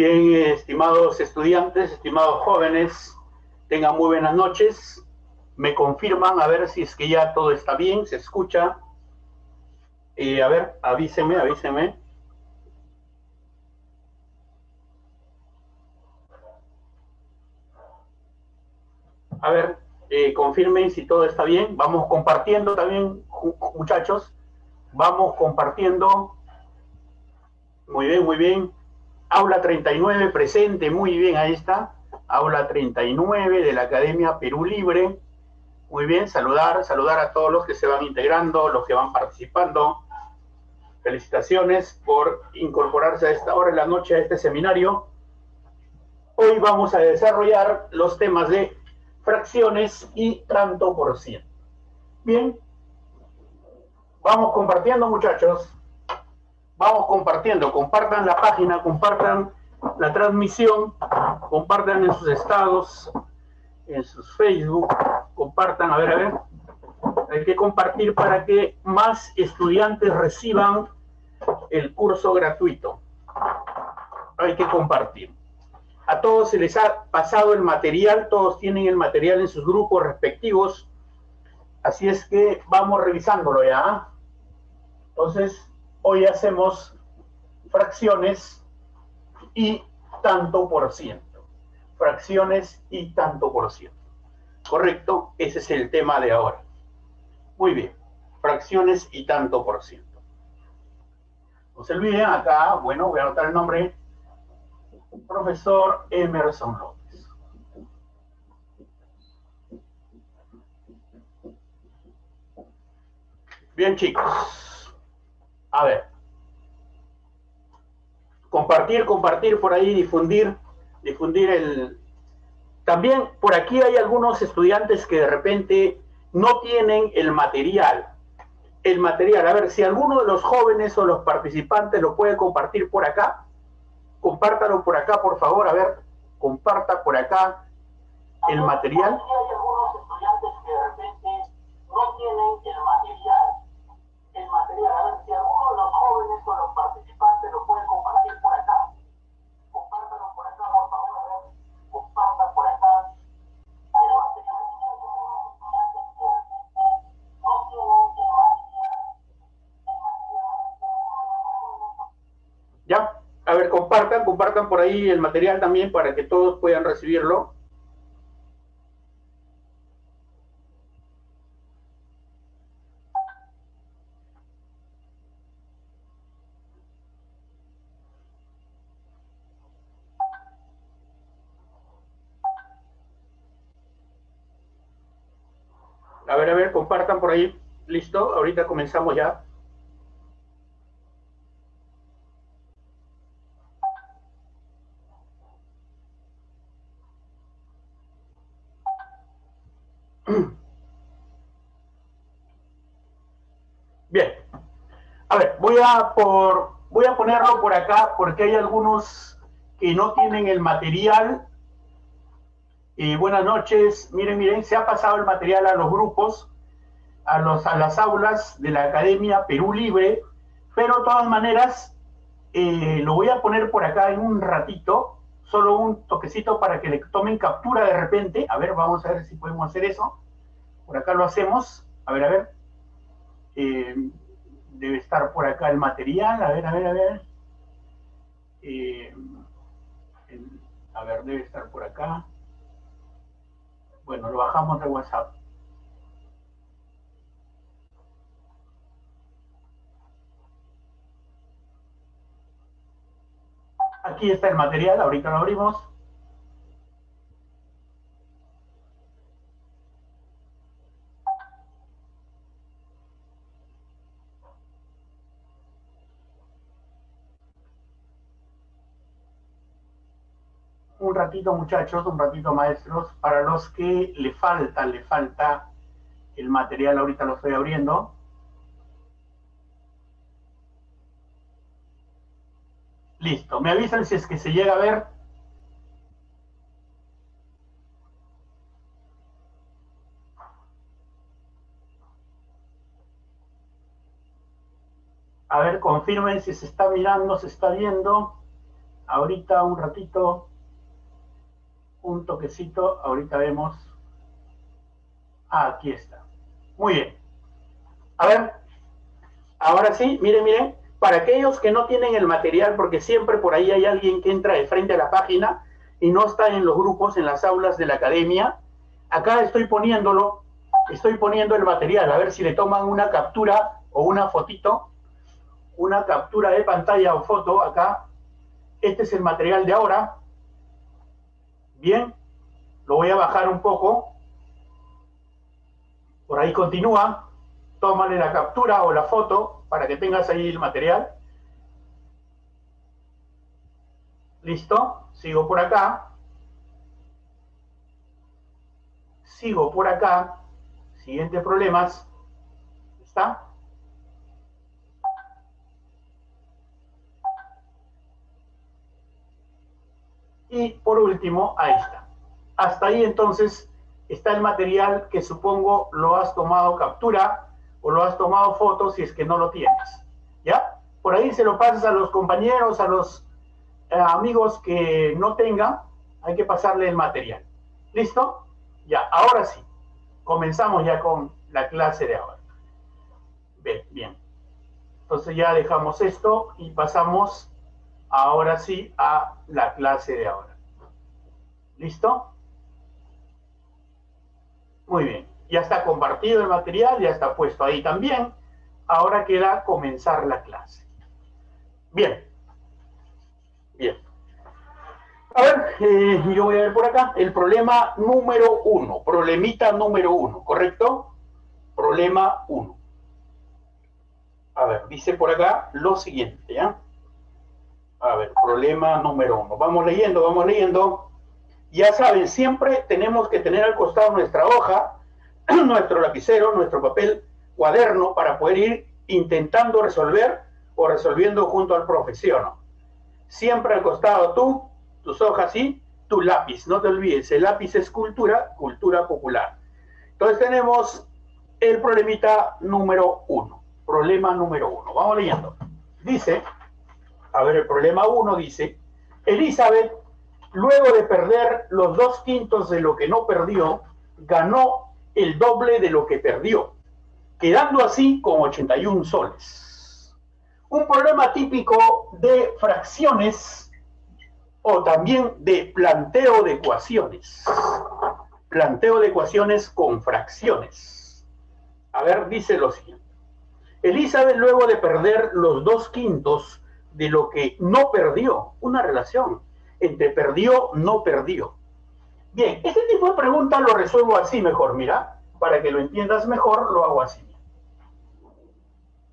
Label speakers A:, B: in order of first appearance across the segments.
A: Bien, estimados estudiantes, estimados jóvenes, tengan muy buenas noches. Me confirman a ver si es que ya todo está bien, se escucha. Eh, a ver, avísenme, avísenme. A ver, eh, confirmen si todo está bien. Vamos compartiendo también, muchachos. Vamos compartiendo. Muy bien, muy bien. Aula 39 presente, muy bien, ahí está. Aula 39 de la Academia Perú Libre. Muy bien, saludar, saludar a todos los que se van integrando, los que van participando. Felicitaciones por incorporarse a esta hora de la noche a este seminario. Hoy vamos a desarrollar los temas de fracciones y tanto por ciento. Bien, vamos compartiendo muchachos, vamos compartiendo, compartan la página, compartan la transmisión, compartan en sus estados, en sus Facebook, compartan, a ver, a ver, hay que compartir para que más estudiantes reciban el curso gratuito. Hay que compartir. A todos se les ha pasado el material, todos tienen el material en sus grupos respectivos. Así es que vamos revisándolo ya. Entonces, hoy hacemos fracciones y tanto por ciento. Fracciones y tanto por ciento. ¿Correcto? Ese es el tema de ahora. Muy bien. Fracciones y tanto por ciento. No se olviden acá, bueno, voy a anotar el nombre profesor Emerson López. Bien, chicos. A ver. Compartir, compartir por ahí, difundir, difundir el... También por aquí hay algunos estudiantes que de repente no tienen el material. El material, a ver, si alguno de los jóvenes o los participantes lo puede compartir por acá, compártalo por acá, por favor, a ver, comparta por acá el material. Hay algunos estudiantes que de repente no tienen el material. El material, a ver, si alguno de los los participantes lo pueden compartir por acá, compártalo por acá, por favor, a ver, comparta por acá. ¿Ya? A ver, compartan, compartan por ahí el material también para que todos puedan recibirlo. Ver, a ver, compartan por ahí. Listo, ahorita comenzamos ya. Bien. A ver, voy a, por, voy a ponerlo por acá porque hay algunos que no tienen el material. Y buenas noches. Miren, miren, se ha pasado el material a los grupos, a, las aulas de la Academia Perú Libre, pero de todas maneras eh, lo voy a poner por acá en un ratito, solo un toquecito para que le tomen captura de repente. A ver, vamos a ver si podemos hacer eso. Por acá lo hacemos. A ver, a ver. Eh, debe estar por acá el material. A ver, a ver, a ver. Eh, a ver, debe estar por acá. Bueno, lo bajamos de WhatsApp. Aquí está el material, ahorita lo abrimos. un ratito muchachos, un ratito maestros, para los que le falta, le falta el material, ahorita lo estoy abriendo. Listo, me avisan si es que se llega a ver. A ver, confirmen si se está mirando, se está viendo. ahorita un ratito, un toquecito, ahorita vemos. aquí está. Muy bien. A ver, ahora sí, miren, miren, para aquellos que no tienen el material, porque siempre por ahí hay alguien que entra de frente a la página y no está en los grupos, en las aulas de la academia, acá estoy poniéndolo, estoy poniendo el material, a ver si le toman una captura o una fotito, una captura de pantalla o foto acá. Este es el material de ahora. Bien, lo voy a bajar un poco. Por ahí continúa. Tómale la captura o la foto para que tengas ahí el material. Listo. Sigo por acá. Sigo por acá. Siguientes problemas. ¿Está? Y por último, ahí está. Hasta ahí entonces está el material que supongo lo has tomado captura o lo has tomado foto si es que no lo tienes. ¿Ya? Por ahí se lo pasas a los compañeros, a los eh, amigos que no tengan, hay que pasarle el material. ¿Listo? Ya, ahora sí. Comenzamos ya con la clase de ahora. Bien, bien. Entonces ya dejamos esto y pasamos ahora sí a la clase de ahora. ¿Listo? Muy bien. Ya está compartido el material, ya está puesto ahí también. Ahora queda comenzar la clase. Bien. Bien. A ver, eh, yo voy a ver por acá el problema número uno, problemita número uno, ¿correcto? Problema uno. A ver, dice por acá lo siguiente, ¿ya? A ver, problema número uno. Vamos leyendo, vamos leyendo. Ya saben, siempre tenemos que tener al costado nuestra hoja, nuestro lapicero, nuestro papel cuaderno para poder ir intentando resolver o resolviendo junto al profesor. Siempre al costado tú, tus hojas y tu lápiz. No te olvides, el lápiz es cultura, cultura popular. Entonces tenemos el problemita número uno. Problema número uno. Vamos leyendo. Dice a ver, el problema uno dice, Elizabeth, luego de perder los dos quintos de lo que no perdió, ganó el doble de lo que perdió, quedando así con 81 soles. Un problema típico de fracciones o también de planteo de ecuaciones. Planteo de ecuaciones con fracciones. A ver, dice lo siguiente. Elizabeth, luego de perder los dos quintos de lo que no perdió, una relación entre perdió, no perdió. Bien, este tipo de preguntas lo resuelvo así mejor, mira, para que lo entiendas mejor, lo hago así.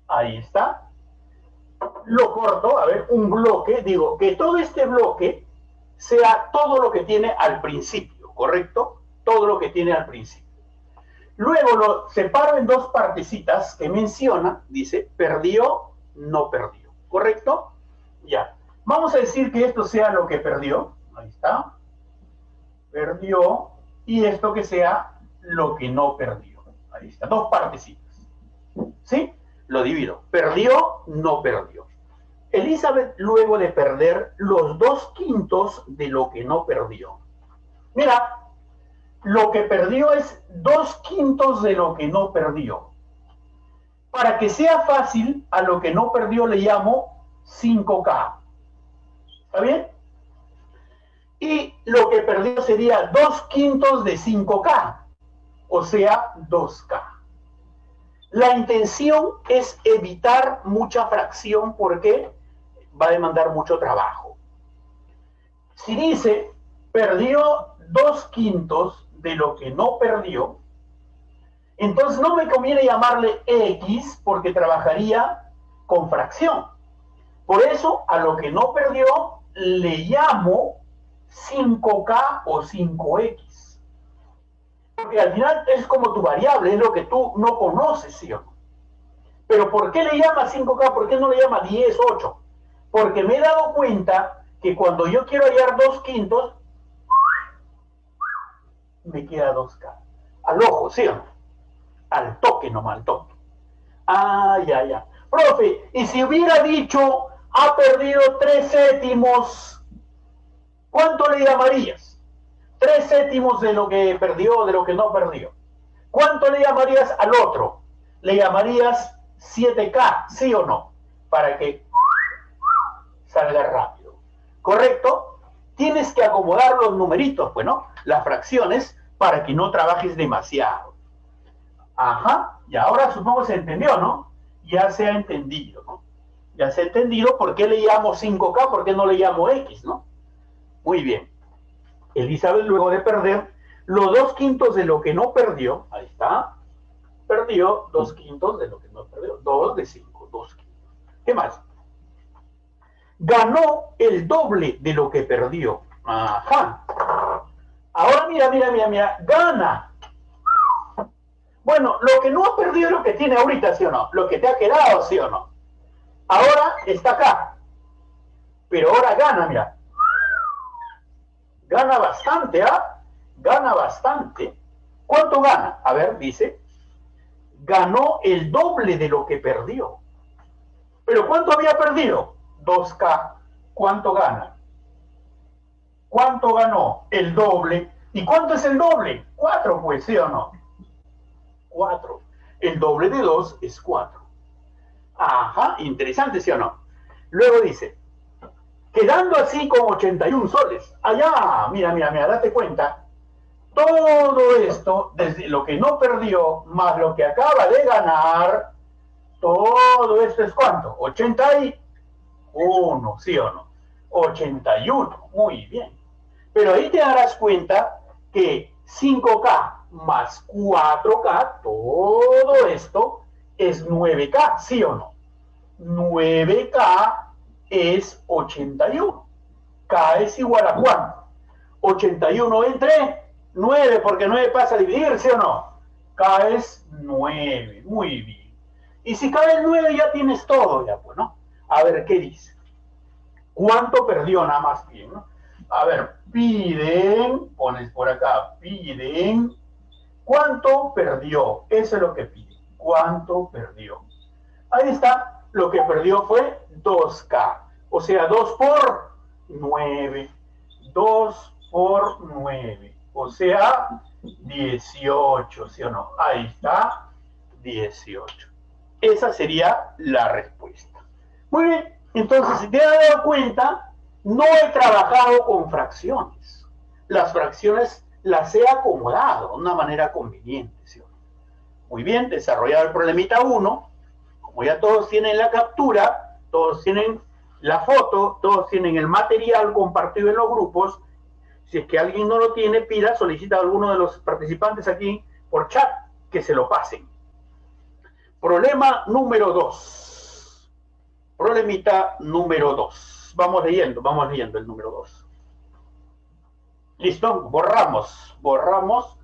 A: Ahí está. Lo corto, a ver, un bloque, digo, que todo este bloque sea todo lo que tiene al principio, ¿correcto? Todo lo que tiene al principio. Luego lo separo en dos partecitas que menciona, dice, perdió, no perdió. ¿Correcto? Ya. Vamos a decir que esto sea lo que perdió. Ahí está. Perdió. Y esto que sea lo que no perdió. Ahí está. Dos partecitas. ¿Sí? Lo divido. Perdió, no perdió. Elizabeth, luego de perder los dos quintos de lo que no perdió. Mira, lo que perdió es dos quintos de lo que no perdió. Para que sea fácil, a lo que no perdió le llamo 5K. ¿Está bien? Y lo que perdió sería 2 quintos de 5K, o sea, 2K. La intención es evitar mucha fracción porque va a demandar mucho trabajo. Si dice, perdió 2 quintos de lo que no perdió, entonces no me conviene llamarle X porque trabajaría con fracción. Por eso a lo que no perdió le llamo 5K o 5X. Porque al final es como tu variable, es lo que tú no conoces, ¿sí o no? Pero ¿por qué le llama 5K? ¿Por qué no le llama 10, 8? Porque me he dado cuenta que cuando yo quiero hallar dos quintos, me queda 2K. Al ojo, ¿sí o no? Al toque nomás, al toque. Ah, ya, ya. Profe, y si hubiera dicho, ha perdido tres séptimos, ¿Cuánto le llamarías? Tres séptimos de lo que perdió, de lo que no perdió. ¿Cuánto le llamarías al otro? Le llamarías 7K, ¿sí o no? Para que salga rápido. ¿Correcto? Tienes que acomodar los numeritos, bueno, las fracciones, para que no trabajes demasiado. Ajá, y ahora supongo se entendió, ¿no? Ya se ha entendido, ¿no? Ya se ha entendido por qué le llamo 5K, por qué no le llamo X, ¿no? Muy bien. Elizabeth, luego de perder los dos quintos de lo que no perdió, ahí está, perdió dos quintos de lo que no perdió, dos de cinco, dos quintos. ¿Qué más? Ganó el doble de lo que perdió. Ajá. Ahora mira, mira, mira, mira, gana. Bueno, lo que no ha perdido es lo que tiene ahorita, ¿sí o no? Lo que te ha quedado, ¿sí o no? Ahora está acá. Pero ahora gana, mira. Gana bastante, ¿ah? Gana bastante. ¿Cuánto gana? A ver, dice. Ganó el doble de lo que perdió. ¿Pero cuánto había perdido? 2K. ¿Cuánto gana? ¿Cuánto ganó? El doble. ¿Y cuánto es el doble? 4, pues, ¿sí o no? 4. El doble de 2 es 4. Ajá, interesante, ¿sí o no? Luego dice, quedando así con 81 soles. Allá, mira, mira, mira, date cuenta. Todo esto, desde lo que no perdió, más lo que acaba de ganar, todo esto es cuánto? 81, ¿sí o no? 81, muy bien. Pero ahí te darás cuenta que 5K más 4K, todo esto es 9K, ¿sí o no? 9K es 81. K es igual a cuánto? 81 entre 9, porque 9 pasa a dividirse o no? K es 9. Muy bien. Y si cae el 9 ya tienes todo, ya pues, ¿no? A ver, ¿qué dice? ¿Cuánto perdió nada más bien, ¿no? A ver, piden, pones por acá, piden, ¿cuánto perdió? Eso es lo que piden. ¿Cuánto perdió? Ahí está, lo que perdió fue 2K. O sea, 2 por 9. 2 por 9. O sea, 18, ¿sí o no? Ahí está, 18. Esa sería la respuesta. Muy bien, entonces, si te has dado cuenta, no he trabajado con fracciones. Las fracciones las he acomodado de una manera conveniente. ¿sí? Muy bien, desarrollado el problemita 1. Como ya todos tienen la captura, todos tienen la foto, todos tienen el material compartido en los grupos. Si es que alguien no lo tiene, pida, solicita a alguno de los participantes aquí por chat que se lo pasen. Problema número 2. Problemita número 2. Vamos leyendo, vamos leyendo el número 2. ¿Listo? Borramos, borramos,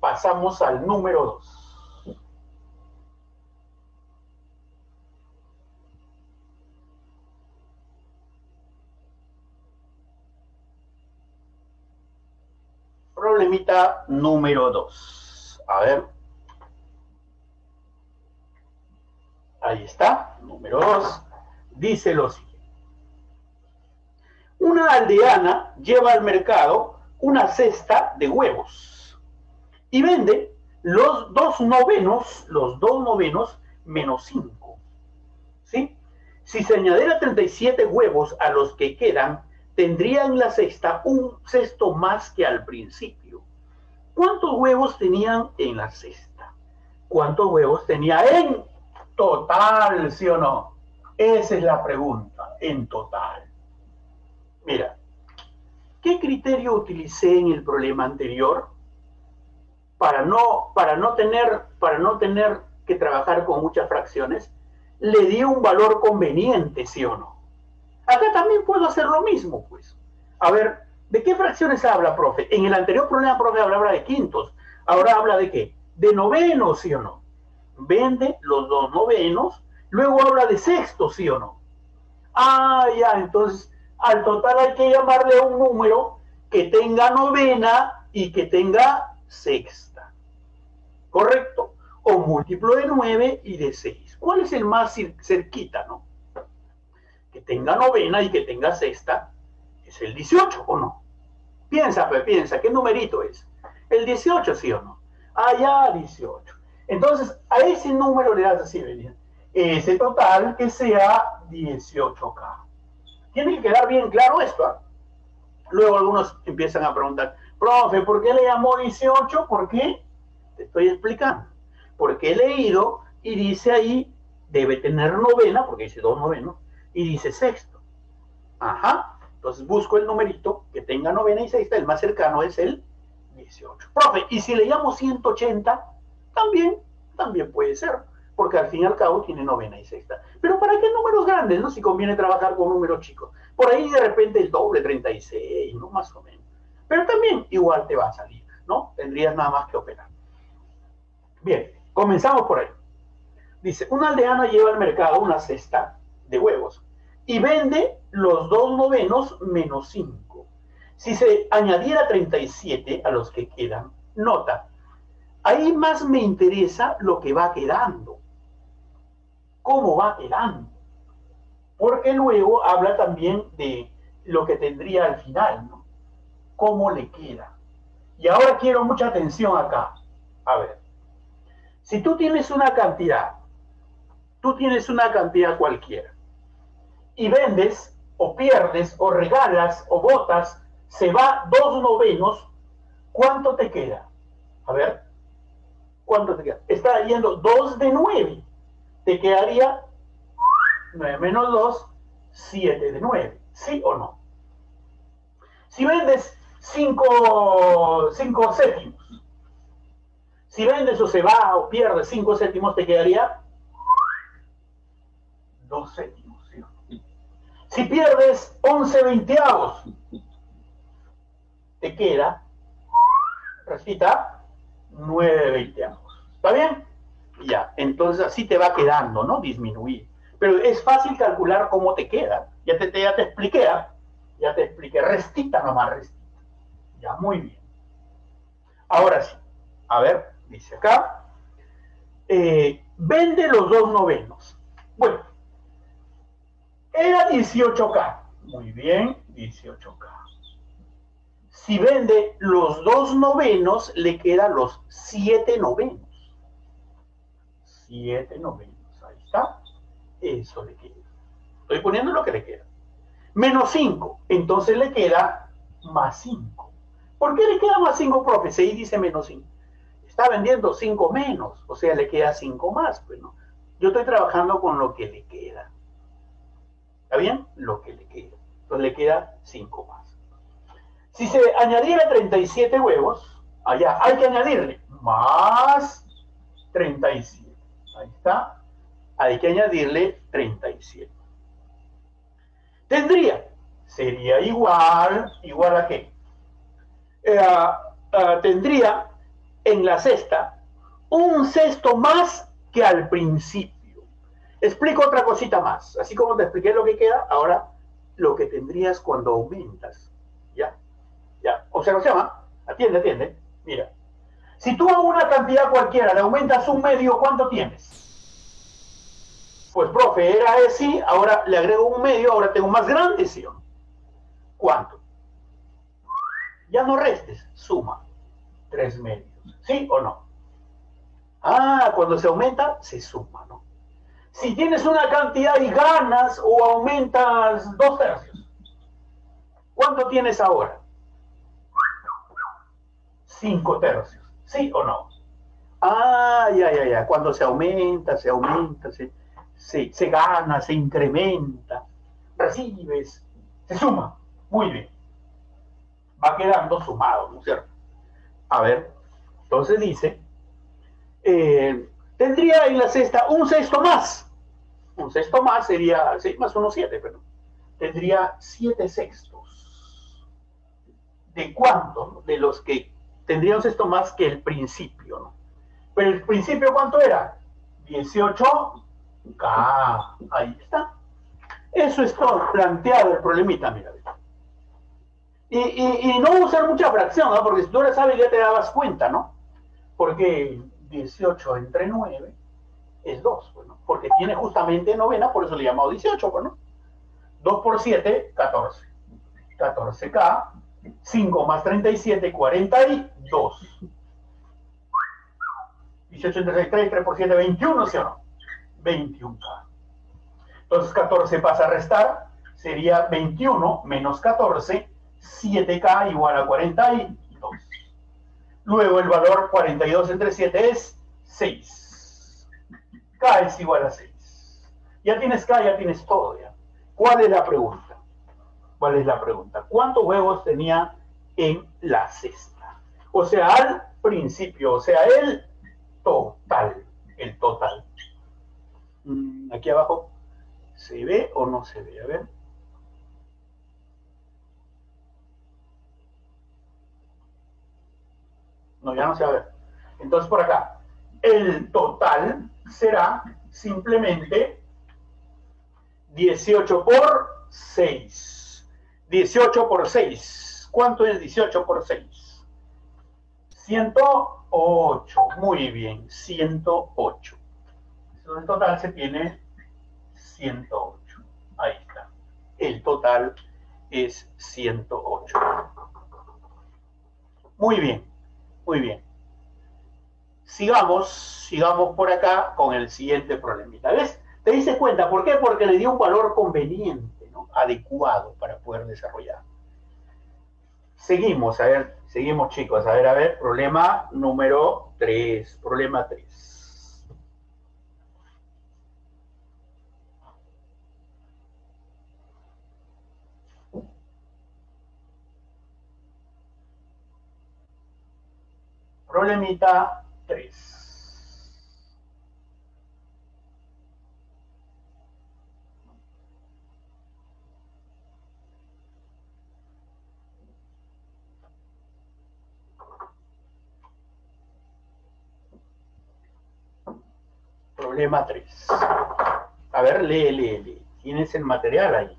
A: pasamos al número 2. problemita número 2. A ver. Ahí está, número 2. Dice lo siguiente. Una aldeana lleva al mercado una cesta de huevos y vende los dos novenos, los dos novenos menos 5. ¿Sí? Si se añadiera 37 huevos a los que quedan, tendría en la cesta un cesto más que al principio. ¿Cuántos huevos tenían en la cesta? ¿Cuántos huevos tenía en total, sí o no? Esa es la pregunta, en total. Mira, ¿qué criterio utilicé en el problema anterior para no, para no, tener, para no tener que trabajar con muchas fracciones? Le di un valor conveniente, sí o no. Acá también puedo hacer lo mismo, pues. A ver, ¿de qué fracciones habla, profe? En el anterior problema, profe, hablaba de quintos. Ahora habla de qué? De novenos, ¿sí o no? Vende los dos novenos, luego habla de sextos, ¿sí o no? Ah, ya, entonces al total hay que llamarle un número que tenga novena y que tenga sexta. ¿Correcto? O múltiplo de nueve y de seis. ¿Cuál es el más cerquita, no? que tenga novena y que tenga sexta, es el 18, ¿o no? Piensa, pues, piensa, ¿qué numerito es? El 18, ¿sí o no? Ah, ya, 18. Entonces, a ese número le das así, ¿verdad? Ese total que sea 18K. Tiene que quedar bien claro esto. ¿ah? Luego algunos empiezan a preguntar, profe, ¿por qué le llamó 18? ¿Por qué? Te estoy explicando. Porque he leído y dice ahí, debe tener novena, porque dice dos novenos, y dice sexto. Ajá. Entonces busco el numerito que tenga novena y sexta, el más cercano es el 18. Profe, y si le llamo 180, también, también puede ser, porque al fin y al cabo tiene novena y sexta. Pero ¿para qué números grandes, no? Si conviene trabajar con números chicos. Por ahí de repente el doble, 36, ¿no? Más o menos. Pero también igual te va a salir, ¿no? Tendrías nada más que operar. Bien, comenzamos por ahí. Dice, una aldeana lleva al mercado una cesta de huevos y vende los dos novenos menos 5. Si se añadiera 37 a los que quedan, nota, ahí más me interesa lo que va quedando. ¿Cómo va quedando? Porque luego habla también de lo que tendría al final, ¿no? ¿Cómo le queda? Y ahora quiero mucha atención acá. A ver, si tú tienes una cantidad, tú tienes una cantidad cualquiera, y vendes o pierdes o regalas o botas, se va dos novenos, ¿cuánto te queda? A ver, ¿cuánto te queda? Está yendo dos de nueve. Te quedaría 9 menos 2, 7 de 9. ¿Sí o no? Si vendes 5 séptimos, si vendes o se va o pierdes 5 séptimos, te quedaría 2 séptimos. Si pierdes 11 veinteavos, te queda, recita, 9 veinteavos. ¿Está bien? Ya, entonces así te va quedando, ¿no? Disminuir. Pero es fácil calcular cómo te queda. Ya te, ya te expliqué, ¿ah? ya te expliqué. Restita nomás, restita. Ya, muy bien. Ahora sí, a ver, dice acá, eh, vende los dos novenos. Bueno, era 18K. Muy bien, 18K. Si vende los dos novenos, le quedan los siete novenos. Siete novenos, ahí está. Eso le queda. Estoy poniendo lo que le queda. Menos 5, entonces le queda más 5. ¿Por qué le queda más 5, profe? Si ahí dice menos 5. Está vendiendo 5 menos, o sea, le queda 5 más. Pues, ¿no? Yo estoy trabajando con lo que le queda. ¿Está bien? Lo que le queda. Entonces le queda 5 más. Si se añadiera 37 huevos, allá hay que añadirle más 37. Ahí está. Hay que añadirle 37. Tendría, sería igual, igual a qué? Eh, tendría en la cesta un sexto más que al principio. Explico otra cosita más. Así como te expliqué lo que queda, ahora lo que tendrías cuando aumentas. ¿Ya? ¿Ya? O sea, se llama. Atiende, atiende. Mira. Si tú a una cantidad cualquiera le aumentas un medio, ¿cuánto tienes? Pues, profe, era así, ahora le agrego un medio, ahora tengo más grande, ¿sí? ¿Cuánto? Ya no restes, suma. Tres medios. ¿Sí o no? Ah, cuando se aumenta, se suma, ¿no? Si tienes una cantidad y ganas o aumentas dos tercios, ¿cuánto tienes ahora? Cinco tercios, ¿sí o no? Ah, ya, ya, ya. Cuando se aumenta, se aumenta, se, se, se gana, se incrementa, recibes, se suma. Muy bien. Va quedando sumado, ¿no es cierto? A ver, entonces dice, eh, tendría en la cesta un sexto más. Un sexto más sería, sí, más uno siete, pero tendría siete sextos. ¿De cuánto? De los que tendría un sexto más que el principio, ¿no? Pero el principio, ¿cuánto era? 18K. Ahí está. Eso es todo, planteado el problemita, mira. Y, y, y no usar mucha fracción, ¿no? Porque si tú lo sabes ya te dabas cuenta, ¿no? Porque 18 entre 9 es 2, bueno, porque tiene justamente novena, por eso le he llamado 18, bueno. 2 por 7, 14. 14K 5 más 37, 42. 18 entre 6, 3, 3 por 7, 21, ¿sí o no? 21K. Entonces 14 pasa a restar, sería 21 menos 14, 7K igual a 42. Luego el valor 42 entre 7 es 6. K es igual a 6. Ya tienes K, ya tienes todo. ¿Cuál es la pregunta? ¿Cuál es la pregunta? ¿Cuántos huevos tenía en la cesta? O sea, al principio, o sea, el total. El total. Mm, aquí abajo, ¿se ve o no se ve? A ver. No, ya no se va a ver. Entonces por acá, el total será simplemente 18 por 6. 18 por 6. ¿Cuánto es 18 por 6? 108. Muy bien, 108. Entonces, en total se tiene 108. Ahí está. El total es 108. Muy bien. Muy bien. Sigamos, sigamos por acá con el siguiente problemita. ¿Ves? ¿Te diste cuenta? ¿Por qué? Porque le dio un valor conveniente. Adecuado para poder desarrollar. Seguimos, a ver, seguimos chicos, a ver, a ver, problema número 3, problema 3. Problemita 3. Problema 3. A ver, lee, lee, lee. Tienes el material ahí.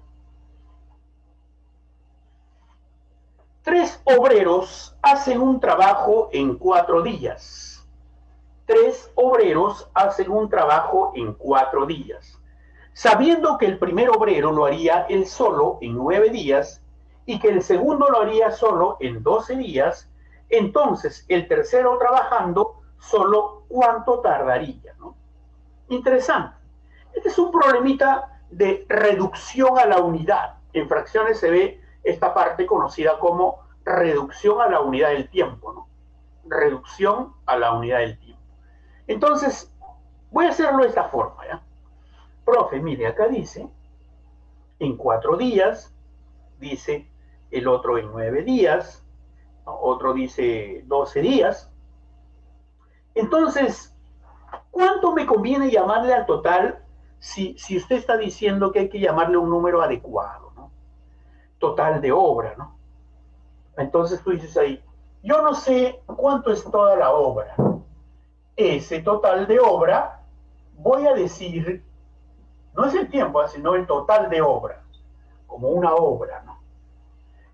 A: Tres obreros hacen un trabajo en cuatro días. Tres obreros hacen un trabajo en cuatro días. Sabiendo que el primer obrero lo haría él solo en nueve días y que el segundo lo haría solo en doce días, entonces el tercero trabajando solo cuánto tardaría. ¿no? Interesante. Este es un problemita de reducción a la unidad. En fracciones se ve esta parte conocida como reducción a la unidad del tiempo, ¿no? Reducción a la unidad del tiempo. Entonces, voy a hacerlo de esta forma, ¿ya? Profe, mire, acá dice, en cuatro días, dice el otro en nueve días, otro dice doce días. Entonces, ¿cuánto me conviene llamarle al total si, si usted está diciendo que hay que llamarle un número adecuado? total de obra, ¿no? Entonces tú dices ahí, yo no sé cuánto es toda la obra. Ese total de obra, voy a decir, no es el tiempo, sino el total de obra, como una obra, ¿no?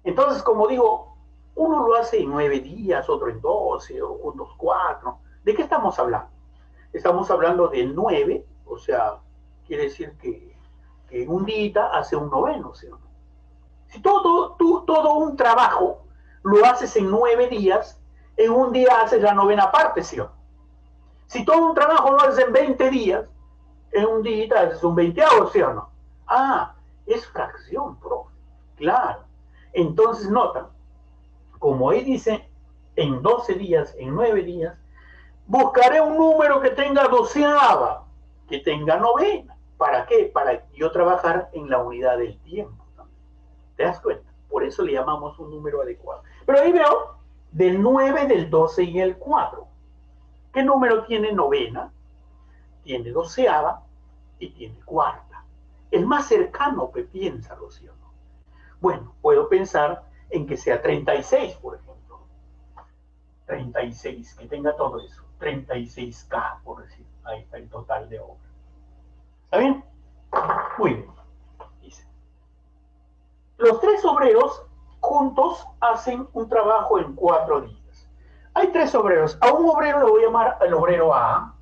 A: Entonces, como digo, uno lo hace en nueve días, otro en doce, o unos cuatro. ¿De qué estamos hablando? Estamos hablando de nueve, o sea, quiere decir que, en un día hace un noveno, ¿sí? Si todo, tú, todo un trabajo lo haces en nueve días, en un día haces la novena parte, ¿sí? Si todo un trabajo lo haces en 20 días, en un día haces un veinteavo, ¿sí o no? Ah, es fracción, profe. Claro. Entonces, nota, como ahí dice, en 12 días, en 9 días, buscaré un número que tenga doceava, que tenga novena. ¿Para qué? Para yo trabajar en la unidad del tiempo. ¿Te das cuenta? Por eso le llamamos un número adecuado. Pero ahí veo del 9, del 12 y el 4. ¿Qué número tiene novena? Tiene doceava y tiene cuarta. El más cercano que piensa, ¿sí? Bueno, puedo pensar en que sea 36, por ejemplo. 36, que tenga todo eso. 36K, por decir. Ahí está el total de obra. ¿Está bien? Muy bien. Los tres obreros juntos hacen un trabajo en cuatro días. Hay tres obreros. A un obrero le voy a llamar el obrero A,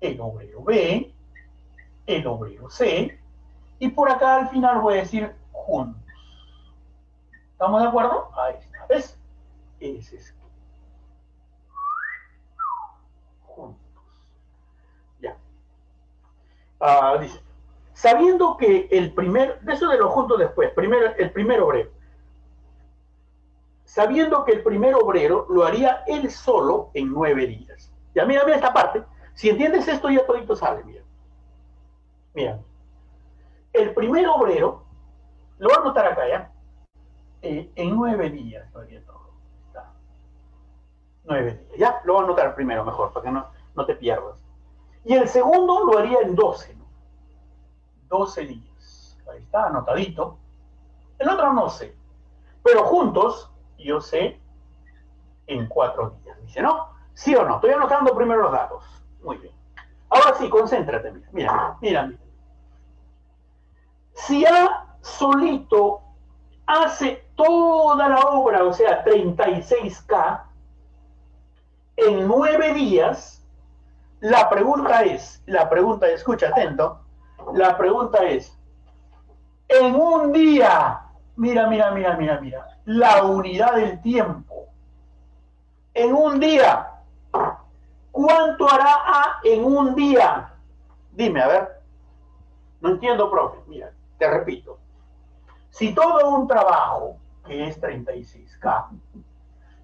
A: el obrero B, el obrero C, y por acá al final voy a decir juntos. ¿Estamos de acuerdo? Ahí está. ¿Ves? Ese es juntos. Ya. Ah, dice, sabiendo que el primer, de eso de lo juntos después, primero, el primer obrero, sabiendo que el primer obrero lo haría él solo en nueve días. Ya mira, mira esta parte. Si entiendes esto, ya todito sale, mira. Mira. El primer obrero, lo voy a anotar acá, ¿ya? Eh, en nueve días lo haría todo. Nueve días. Ya, lo voy a anotar primero mejor, para que no, no te pierdas. Y el segundo lo haría en doce, ¿no? Doce días. Ahí está, anotadito. El otro no sé. Pero juntos yo sé en cuatro días. Dice, ¿no? ¿Sí o no? Estoy anotando primero los datos. Muy bien. Ahora sí, concéntrate. Mira, mira, mira. mira. Si A solito hace toda la obra, o sea, 36K, en nueve días, la pregunta es, la pregunta, escucha atento, la pregunta es, en un día, mira, mira, mira, mira, mira, la unidad del tiempo. En un día, ¿cuánto hará A en un día? Dime, a ver. No entiendo, profe. Mira, te repito. Si todo un trabajo, que es 36K,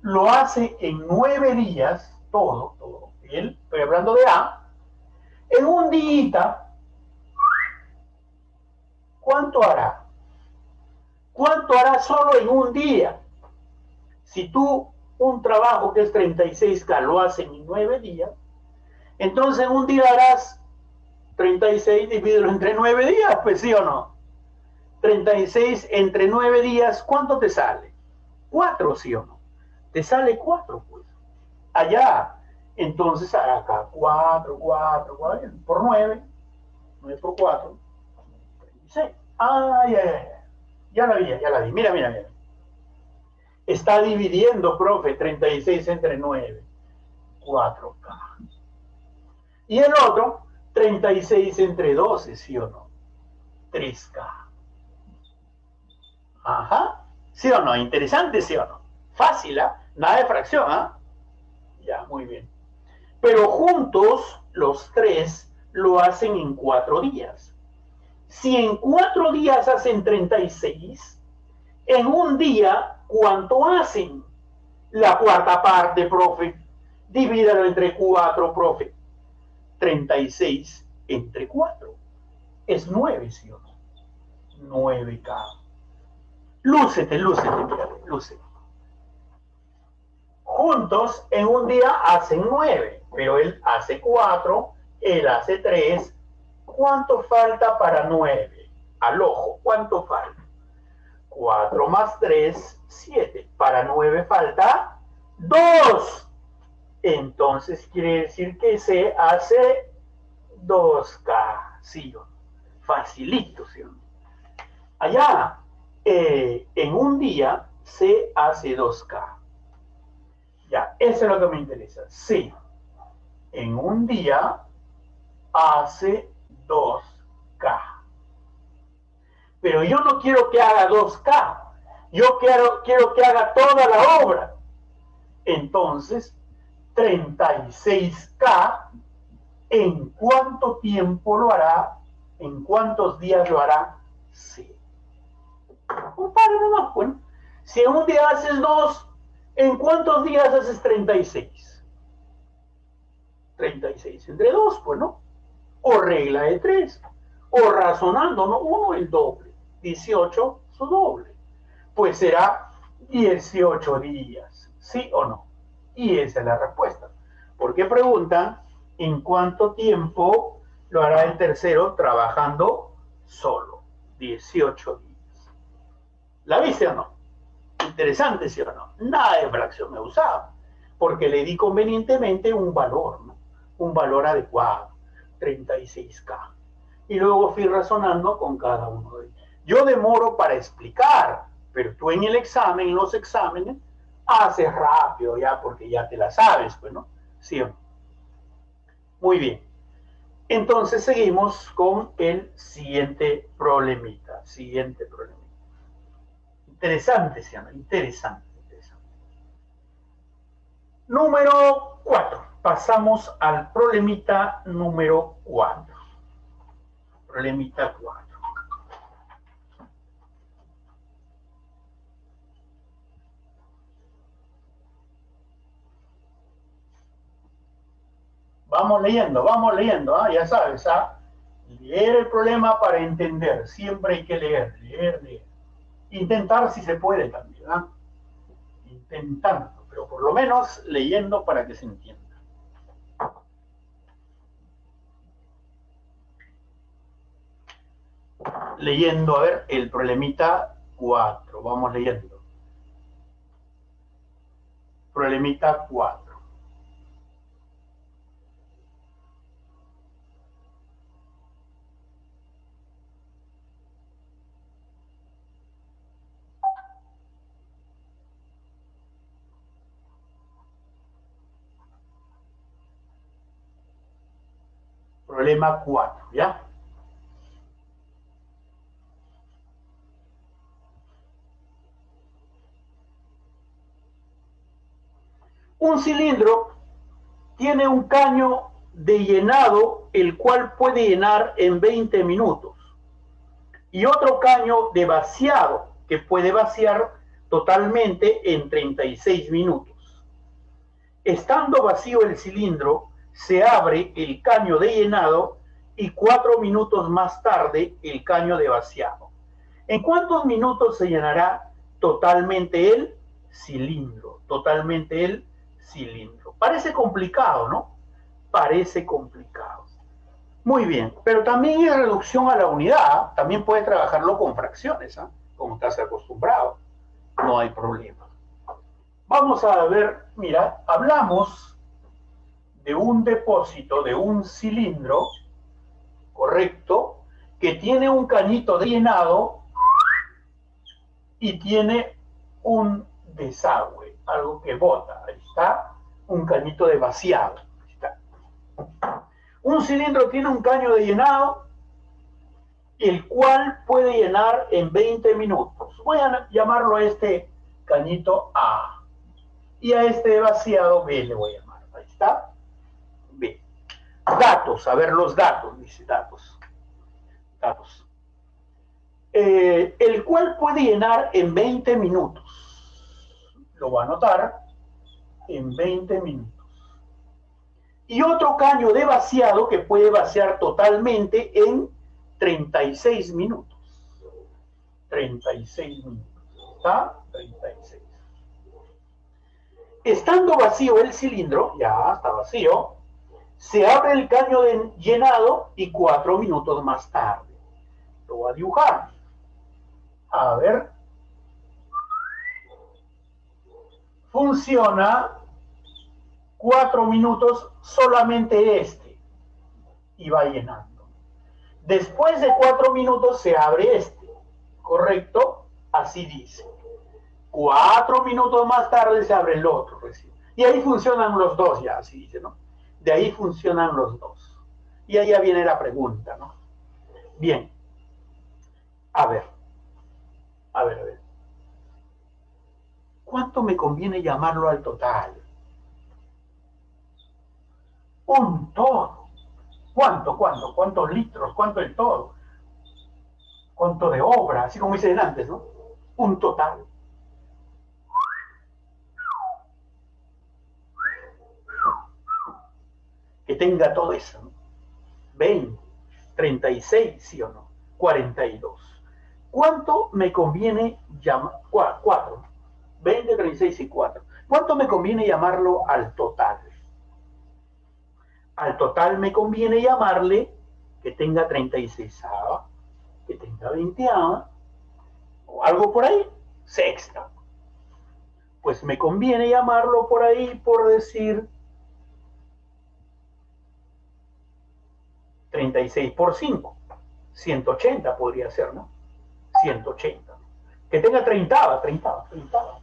A: lo hace en nueve días, todo, todo, él, estoy hablando de A, en un día, ¿cuánto hará? ¿Cuánto hará solo en un día? Si tú un trabajo que es 36K lo haces en 9 días, entonces en un día harás 36 dividido entre 9 días, pues sí o no. 36 entre 9 días, ¿cuánto te sale? 4, sí o no. Te sale 4, pues. Allá, entonces acá 4, 4, 4, por 9, 9 por 4, 36. Ay, ay, ay. Ya la vi, ya la vi. Mira, mira, mira. Está dividiendo, profe, 36 entre 9. 4K. Y el otro, 36 entre 12, ¿sí o no? 3K. Ajá. ¿Sí o no? Interesante, ¿sí o no? Fácil, ¿ah? Nada de fracción, ¿ah? Ya, muy bien. Pero juntos, los tres lo hacen en cuatro días. Si en cuatro días hacen 36, en un día, ¿cuánto hacen? La cuarta parte, profe. Divídalo entre cuatro, profe. 36 entre 4. Es 9, ¿sí o no? 9K. Lúcete, lúcete, mírate, lúcete. Juntos en un día hacen 9, pero él hace 4, él hace 3, ¿Cuánto falta para 9? Al ojo, ¿cuánto falta? 4 más 3, 7. Para 9 falta 2. Entonces quiere decir que se hace 2K. ¿Sí Facilito, ¿sí Allá, eh, en un día se hace 2K. Ya, eso es lo que me interesa. Sí, en un día hace 2K. Pero yo no quiero que haga 2K. Yo quiero, quiero que haga toda la obra. Entonces, 36K, ¿en cuánto tiempo lo hará? ¿En cuántos días lo hará? Sí. Par nomás, bueno. Si en un día haces 2, ¿en cuántos días haces 36? 36 entre 2, pues no o regla de tres, o razonando, ¿no? Uno el doble, 18 su doble, pues será 18 días, ¿sí o no? Y esa es la respuesta. Porque preguntan en cuánto tiempo lo hará el tercero trabajando solo, 18 días. ¿La viste o no? Interesante, ¿sí o no? Nada de fracción me usaba, porque le di convenientemente un valor, ¿no? Un valor adecuado. 36K. Y luego fui razonando con cada uno de ellos. Yo demoro para explicar, pero tú en el examen, en los exámenes, haces rápido ya porque ya te la sabes, pues, ¿no? Sí Muy bien. Entonces seguimos con el siguiente problemita. Siguiente problemita. Interesante se llama, interesante, interesante. Número 4. Pasamos al problemita número 4. Problemita 4. Vamos leyendo, vamos leyendo, ¿ah? ya sabes, ¿ah? leer el problema para entender, siempre hay que leer, leer, leer. Intentar si se puede también, ¿ah? intentando, pero por lo menos leyendo para que se entienda. Leyendo, a ver, el problemita 4, vamos leyendo. Problemita 4. Problema 4, ¿ya? Un cilindro tiene un caño de llenado, el cual puede llenar en 20 minutos, y otro caño de vaciado, que puede vaciar totalmente en 36 minutos. Estando vacío el cilindro, se abre el caño de llenado y cuatro minutos más tarde el caño de vaciado. ¿En cuántos minutos se llenará totalmente el cilindro? Totalmente el cilindro. Parece complicado, ¿no? Parece complicado. Muy bien, pero también hay reducción a la unidad, también puede trabajarlo con fracciones, ¿ah? como estás acostumbrado. No hay problema. Vamos a ver, mira, hablamos de un depósito, de un cilindro, correcto, que tiene un cañito de llenado y tiene un desagüe, algo que bota. Ahí está, un cañito de vaciado. Un cilindro tiene un caño de llenado, el cual puede llenar en 20 minutos. Voy a llamarlo a este cañito A. Y a este vaciado B le voy a llamar. Ahí está. Datos, a ver los datos, dice datos. Datos. Eh, el cual puede llenar en 20 minutos. Lo va a anotar en 20 minutos. Y otro caño de vaciado que puede vaciar totalmente en 36 minutos. 36 minutos. ¿Está? 36. Estando vacío el cilindro, ya está vacío, se abre el caño de llenado y cuatro minutos más tarde. Lo voy a dibujar. A ver. Funciona cuatro minutos solamente este. Y va llenando. Después de cuatro minutos se abre este. ¿Correcto? Así dice. Cuatro minutos más tarde se abre el otro Y ahí funcionan los dos ya, así dice, ¿no? De ahí funcionan los dos. Y allá viene la pregunta, ¿no? Bien. A ver. A ver, a ver. ¿Cuánto me conviene llamarlo al total? Un todo. ¿Cuánto, cuánto? ¿Cuántos litros? ¿Cuánto el todo? ¿Cuánto de obra? Así como dicen antes, ¿no? Un total. tenga todo eso. 20, 36, sí o no, 42. ¿Cuánto me conviene llamar? 4. 20, 36 y 4. ¿Cuánto me conviene llamarlo al total? Al total me conviene llamarle que tenga 36 que tenga 20 o algo por ahí, sexta. Pues me conviene llamarlo por ahí por decir 36 por 5. 180 podría ser, ¿no? 180. Que tenga 30, 30, 30.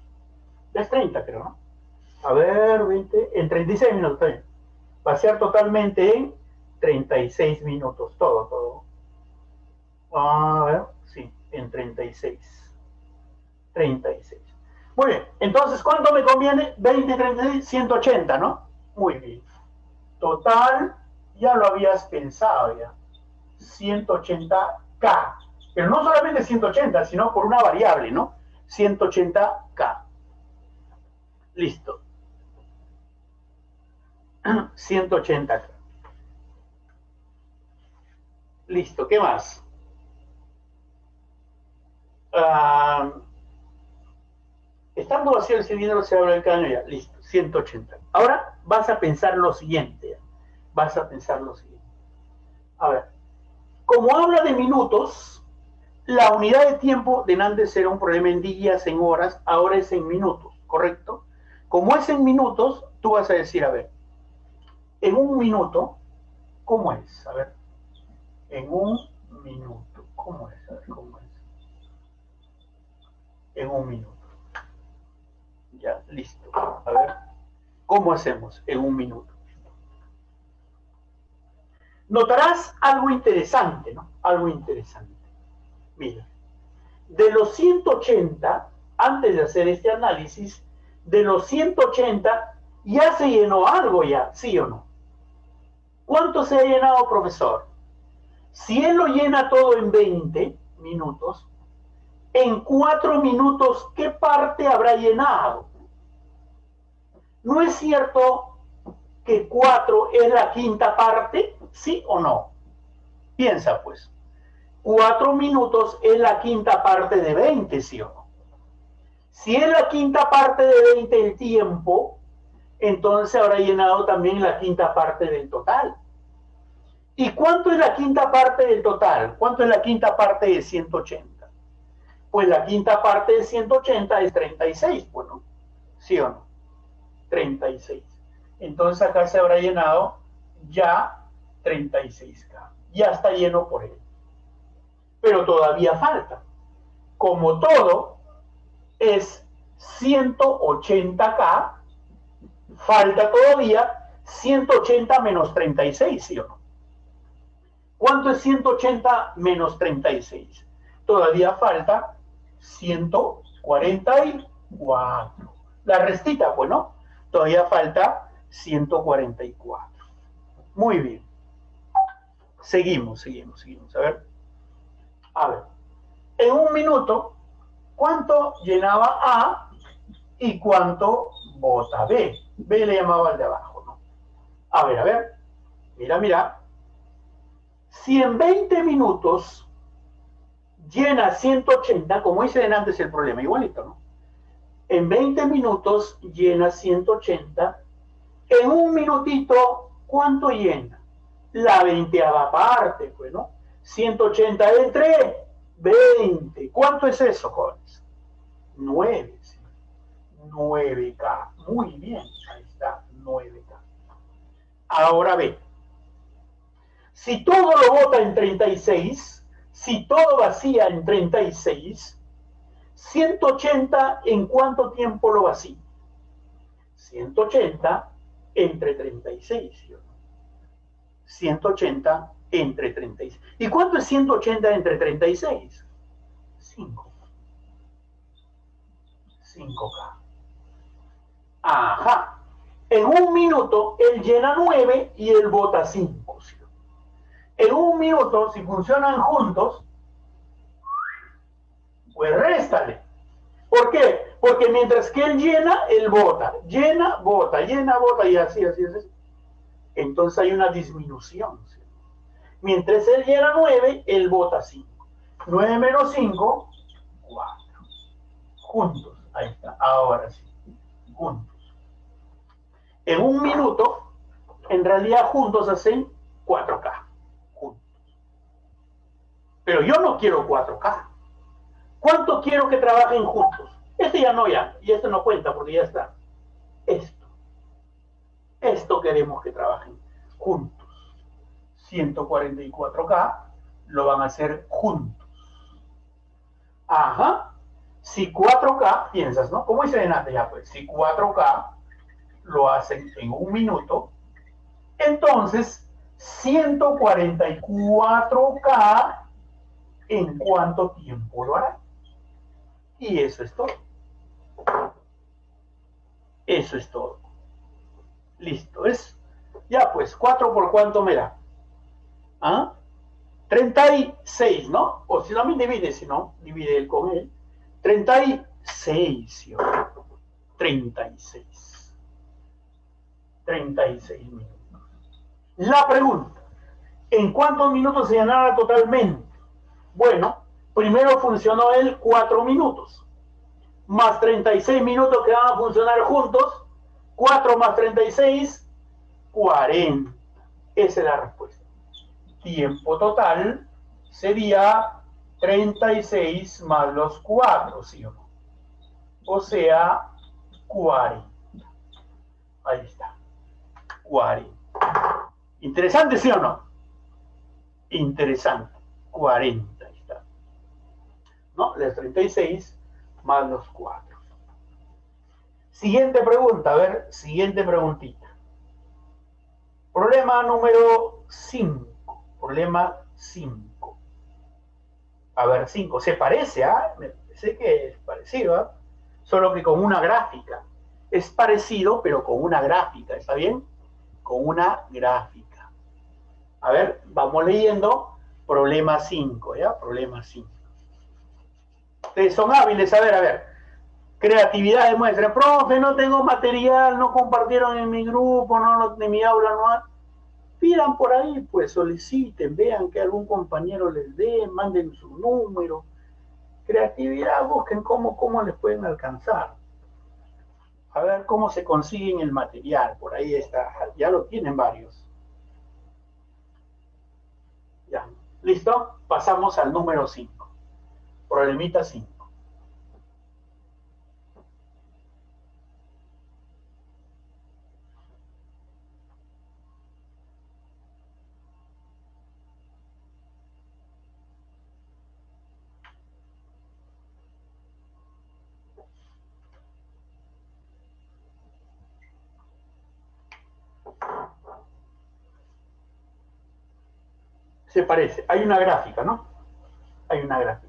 A: Es 30, creo, ¿no? A ver, 20, en 36 minutos. Vaciar totalmente en 36 minutos, todo, todo. A ver, sí, en 36. 36. Muy bien, entonces, ¿cuánto me conviene? 20, 36, 180, ¿no? Muy bien. Total, ya lo habías pensado ya. 180K. Pero no solamente 180, sino por una variable, ¿no? 180K. Listo. 180K. Listo, ¿qué más? Uh, estando vacío el cilindro se abre el caño ya. Listo, 180. Ahora vas a pensar lo siguiente. Vas a pensar lo siguiente. A ver, como habla de minutos, la unidad de tiempo de antes era un problema en días, en horas, ahora es en minutos, ¿correcto? Como es en minutos, tú vas a decir, a ver, en un minuto, ¿cómo es? A ver, en un minuto, ¿cómo es? A ver, ¿cómo es? En un minuto. Ya, listo. A ver, ¿cómo hacemos en un minuto? Notarás algo interesante, ¿no? Algo interesante. Mira, de los 180, antes de hacer este análisis, de los 180 ya se llenó algo ya, ¿sí o no? ¿Cuánto se ha llenado, profesor? Si él lo llena todo en 20 minutos, en 4 minutos, ¿qué parte habrá llenado? ¿No es cierto que 4 es la quinta parte? ¿Sí o no? Piensa pues. 4 minutos es la quinta parte de 20, ¿sí o no? Si es la quinta parte de 20 el tiempo, entonces habrá llenado también la quinta parte del total. ¿Y cuánto es la quinta parte del total? ¿Cuánto es la quinta parte de 180? Pues la quinta parte de 180 es 36, bueno, ¿sí o no? 36. Entonces acá se habrá llenado ya 36K. Ya está lleno por él. Pero todavía falta. Como todo es 180K, falta todavía 180 menos 36, ¿sí o no? ¿Cuánto es 180 menos 36? Todavía falta 144. La restita, bueno, todavía falta 144. Muy bien. Seguimos, seguimos, seguimos. A ver. A ver. En un minuto, ¿cuánto llenaba A y cuánto bota B? B le llamaba al de abajo, ¿no? A ver, a ver. Mira, mira. Si en 20 minutos llena 180, como dice antes el problema, igualito, ¿no? En 20 minutos llena 180. En un minutito, ¿cuánto llena? La veinteava parte, pues, ¿no? 180 entre 20. ¿Cuánto es eso, jóvenes? 9. 9K. Muy bien, ahí está, 9K. Ahora ve, si todo lo vota en 36, si todo vacía en 36, 180 en cuánto tiempo lo vacía? 180 entre 36. 180 entre 36. ¿Y cuánto es 180 entre 36? 5. 5K. Ajá. En un minuto él llena 9 y él vota 5 en un minuto, si funcionan juntos, pues réstale. ¿Por qué? Porque mientras que él llena, él vota. Llena, vota, llena, vota y así, así, así. Entonces hay una disminución. Mientras él llena 9, él vota 5. 9 menos 5, 4. Juntos. Ahí está. Ahora sí. Juntos. En un minuto, en realidad juntos hacen 4K. Pero yo no quiero 4K. ¿Cuánto quiero que trabajen juntos? Este ya no, ya. Y este no cuenta porque ya está. Esto. Esto queremos que trabajen juntos. 144K lo van a hacer juntos. Ajá. Si 4K, piensas, ¿no? ¿Cómo dice Renate? Ya pues, si 4K lo hacen en un minuto, entonces 144K ¿En cuánto tiempo lo hará? Y eso es todo. Eso es todo. Listo, ¿es? Ya pues, 4 por cuánto me da. ¿Ah? 36, ¿no? O si me divide, si no, divide él con él. 36, ¿sí? 36. 36 minutos. La pregunta, ¿en cuántos minutos se llenará totalmente? Bueno, primero funcionó él 4 minutos, más 36 minutos que van a funcionar juntos, 4 más 36, 40. Esa es la respuesta. Tiempo total sería 36 más los 4, ¿sí o no? O sea, 40. Ahí está. 40. Interesante, ¿sí o no? Interesante. 40. Ahí está. ¿No? Las 36 más los 4. Siguiente pregunta, a ver, siguiente preguntita. Problema número 5. Problema 5. A ver, 5. Se parece, ¿ah? Me parece que es parecido, ¿ah? Solo que con una gráfica. Es parecido, pero con una gráfica, ¿está bien? Con una gráfica. A ver, vamos leyendo. Problema 5, ¿ya? Problema 5. Ustedes son hábiles, a ver, a ver. Creatividad demuestra, profe, no tengo material, no compartieron en mi grupo, no, en mi aula no hay pidan por ahí, pues soliciten, vean que algún compañero les dé, manden su número. Creatividad, busquen cómo, cómo les pueden alcanzar. A ver cómo se consiguen el material, por ahí está, ya lo tienen varios. Ya, ¿listo? Pasamos al número 5. Problemita 5. Parece. Hay una gráfica, ¿no? Hay una gráfica.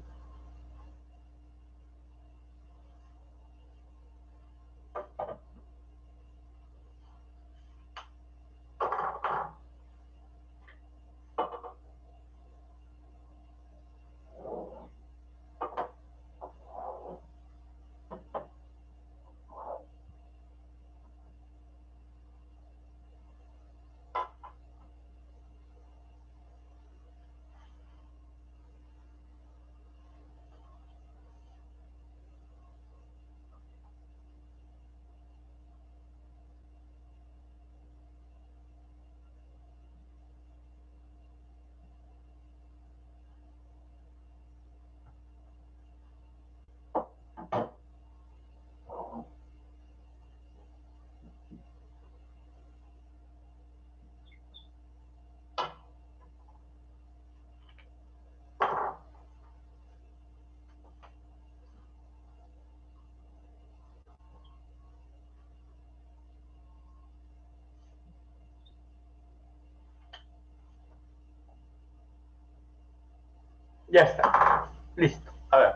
A: Ya está. Listo. A ver.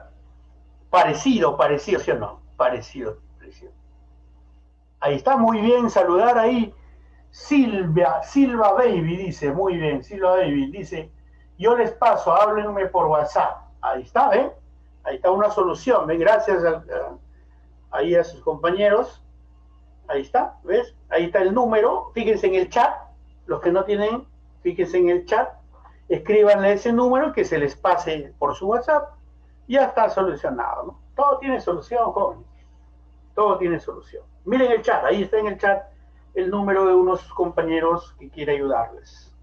A: Parecido, parecido, ¿sí o no? Parecido, parecido. Ahí está, muy bien. Saludar ahí. Silvia, Silva Baby dice, muy bien, Silva Baby dice, yo les paso, háblenme por WhatsApp. Ahí está, ¿ven? Ahí está una solución, ¿ven? Gracias a, ahí a sus compañeros. Ahí está, ¿ves? Ahí está el número. Fíjense en el chat. Los que no tienen, fíjense en el chat escríbanle ese número que se les pase por su WhatsApp, ya está solucionado. Todo tiene solución, jóvenes. Todo tiene solución. Miren el chat, ahí está en el chat el número de unos compañeros que quiere ayudarles.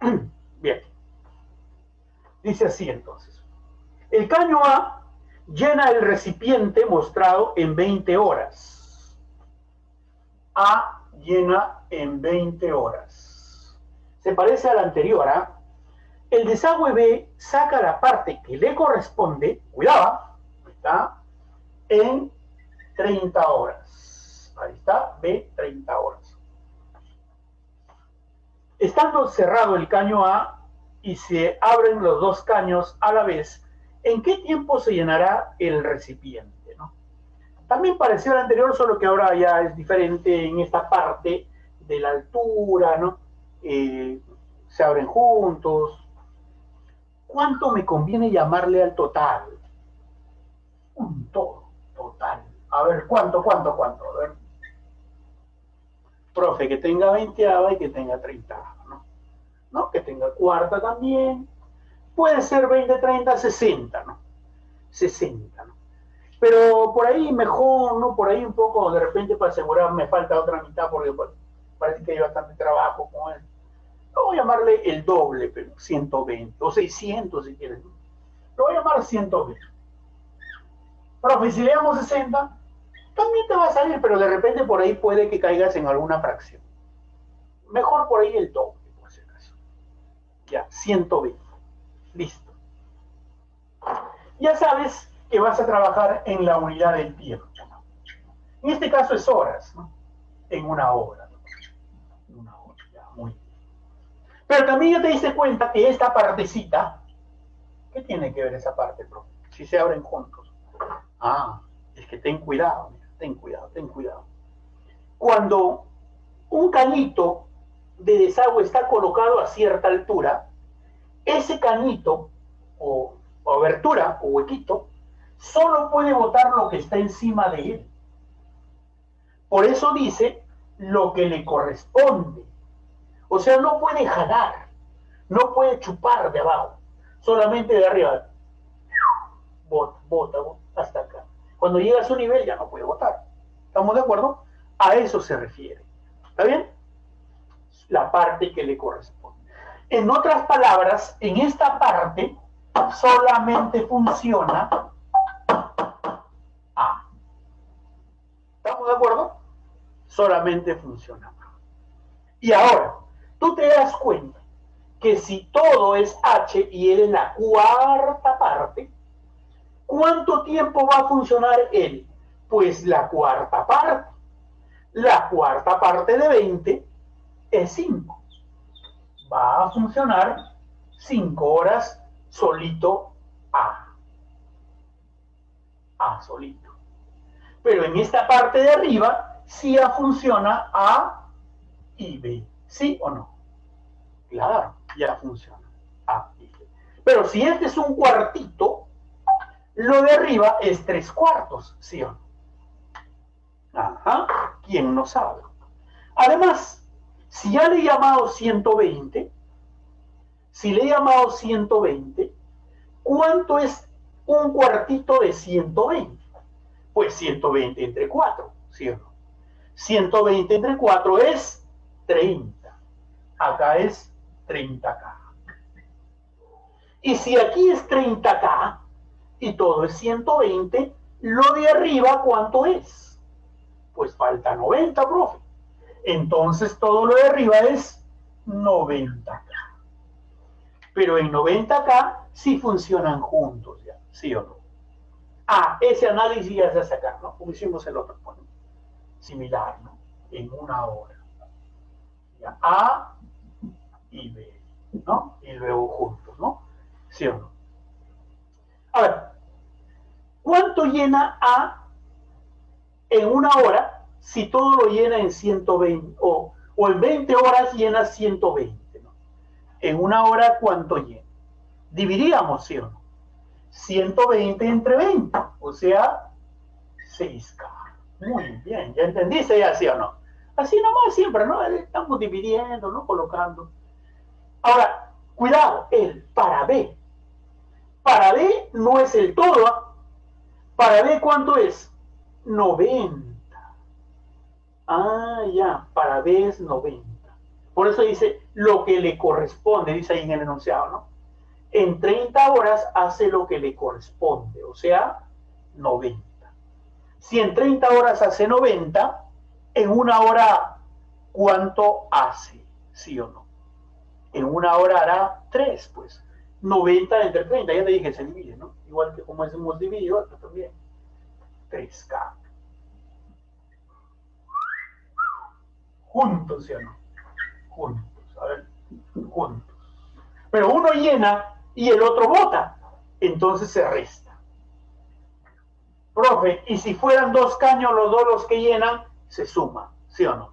A: Bien. Dice así entonces. El caño A llena el recipiente mostrado en 20 horas. A llena en 20 horas se parece a la anterior. ¿ah? El desagüe B saca la parte que le corresponde, cuidado, está en 30 horas. Ahí está, B 30 horas. Estando cerrado el caño A y se abren los dos caños a la vez, ¿En qué tiempo se llenará el recipiente? También pareció al anterior, solo que ahora ya es diferente en esta parte de la altura, ¿no? Eh, se abren juntos. ¿Cuánto me conviene llamarle al total? Un todo, total. A ver, ¿cuánto, cuánto, cuánto? A ver. Profe, que tenga 20 y que tenga 30, ¿no? ¿no? Que tenga cuarta también. Puede ser 20, 30, 60, ¿no? 60, ¿no? Pero por ahí mejor, ¿no? Por ahí un poco, de repente para asegurar me falta otra mitad porque parece que hay bastante trabajo con él. No voy a llamarle el doble, pero 120, o 600 si quieres. Lo voy a llamar 120. Profe, si le damos 60, también te va a salir, pero de repente por ahí puede que caigas en alguna fracción. Mejor por ahí el doble, por si acaso. Ya, 120. Listo. Ya sabes que vas a trabajar en la unidad del tiempo. En este caso es horas, ¿no? En una hora. Una hora, ya, muy bien. Pero también ya te diste cuenta que esta partecita, ¿qué tiene que ver esa parte, profe? Si se abren juntos. Ah, es que ten cuidado, ten cuidado, ten cuidado. Cuando un canito de desagüe está colocado a cierta altura, ese canito o, abertura o huequito solo puede botar lo que está encima de él. Por eso dice lo que le corresponde. O sea, no puede jalar, no puede chupar de abajo, solamente de arriba. Bota, hasta acá. Cuando llega a su nivel ya no puede botar. ¿Estamos de acuerdo? A eso se refiere. ¿Está bien? La parte que le corresponde. En otras palabras, en esta parte solamente funciona A. ¿Estamos de acuerdo? Solamente funciona A. Y ahora, tú te das cuenta que si todo es H y él es la cuarta parte, ¿cuánto tiempo va a funcionar él? Pues la cuarta parte. La cuarta parte de 20 es 5 va a funcionar 5 horas solito A. A solito. Pero en esta parte de arriba sí funciona A y B. ¿Sí o no? Claro, ya funciona. A y B. Pero si este es un cuartito, lo de arriba es tres cuartos, ¿sí o no? Ajá, ¿quién no sabe? Además, si ya le he llamado 120, si le he llamado 120, ¿cuánto es un cuartito de 120? Pues 120 entre 4, ¿cierto? 120 entre 4 es 30. Acá es 30K. Y si aquí es 30K y todo es 120, lo de arriba, ¿cuánto es? Pues falta 90, profe. Entonces todo lo de arriba es 90K. Pero en 90K sí funcionan juntos ya, ¿sí o no? Ah, ese análisis ya se hace acá, ¿no? Como hicimos el otro, bueno, similar, ¿no? En una hora. Ya, A y B, ¿no? Y luego juntos, ¿no? ¿Sí o no? A ver, ¿cuánto llena A en una hora si todo lo llena en 120 o, o en 20 horas llena 120. ¿no? En una hora, ¿cuánto llena? Dividiríamos, ¿sí o no? 120 entre 20, o sea, 6K. Muy bien, ¿ya entendiste ya, sí o no? Así nomás siempre, ¿no? Estamos dividiendo, ¿no? Colocando. Ahora, cuidado, el para B. Para B no es el todo. ¿ah? Para B, ¿cuánto es? 90. Ah, ya, para B es 90. Por eso dice lo que le corresponde, dice ahí en el enunciado, ¿no? En 30 horas hace lo que le corresponde, o sea, 90. Si en 30 horas hace 90, en una hora, ¿cuánto hace? ¿Sí o no? En una hora hará 3, pues. 90 entre 30, ya te dije, se divide, ¿no? Igual que como hemos dividido, acá también. 3K. juntos, ¿sí o no? Juntos, a ver, juntos. Pero uno llena y el otro vota. entonces se resta. Profe, y si fueran dos caños los dos los que llenan, se suma, ¿sí o no?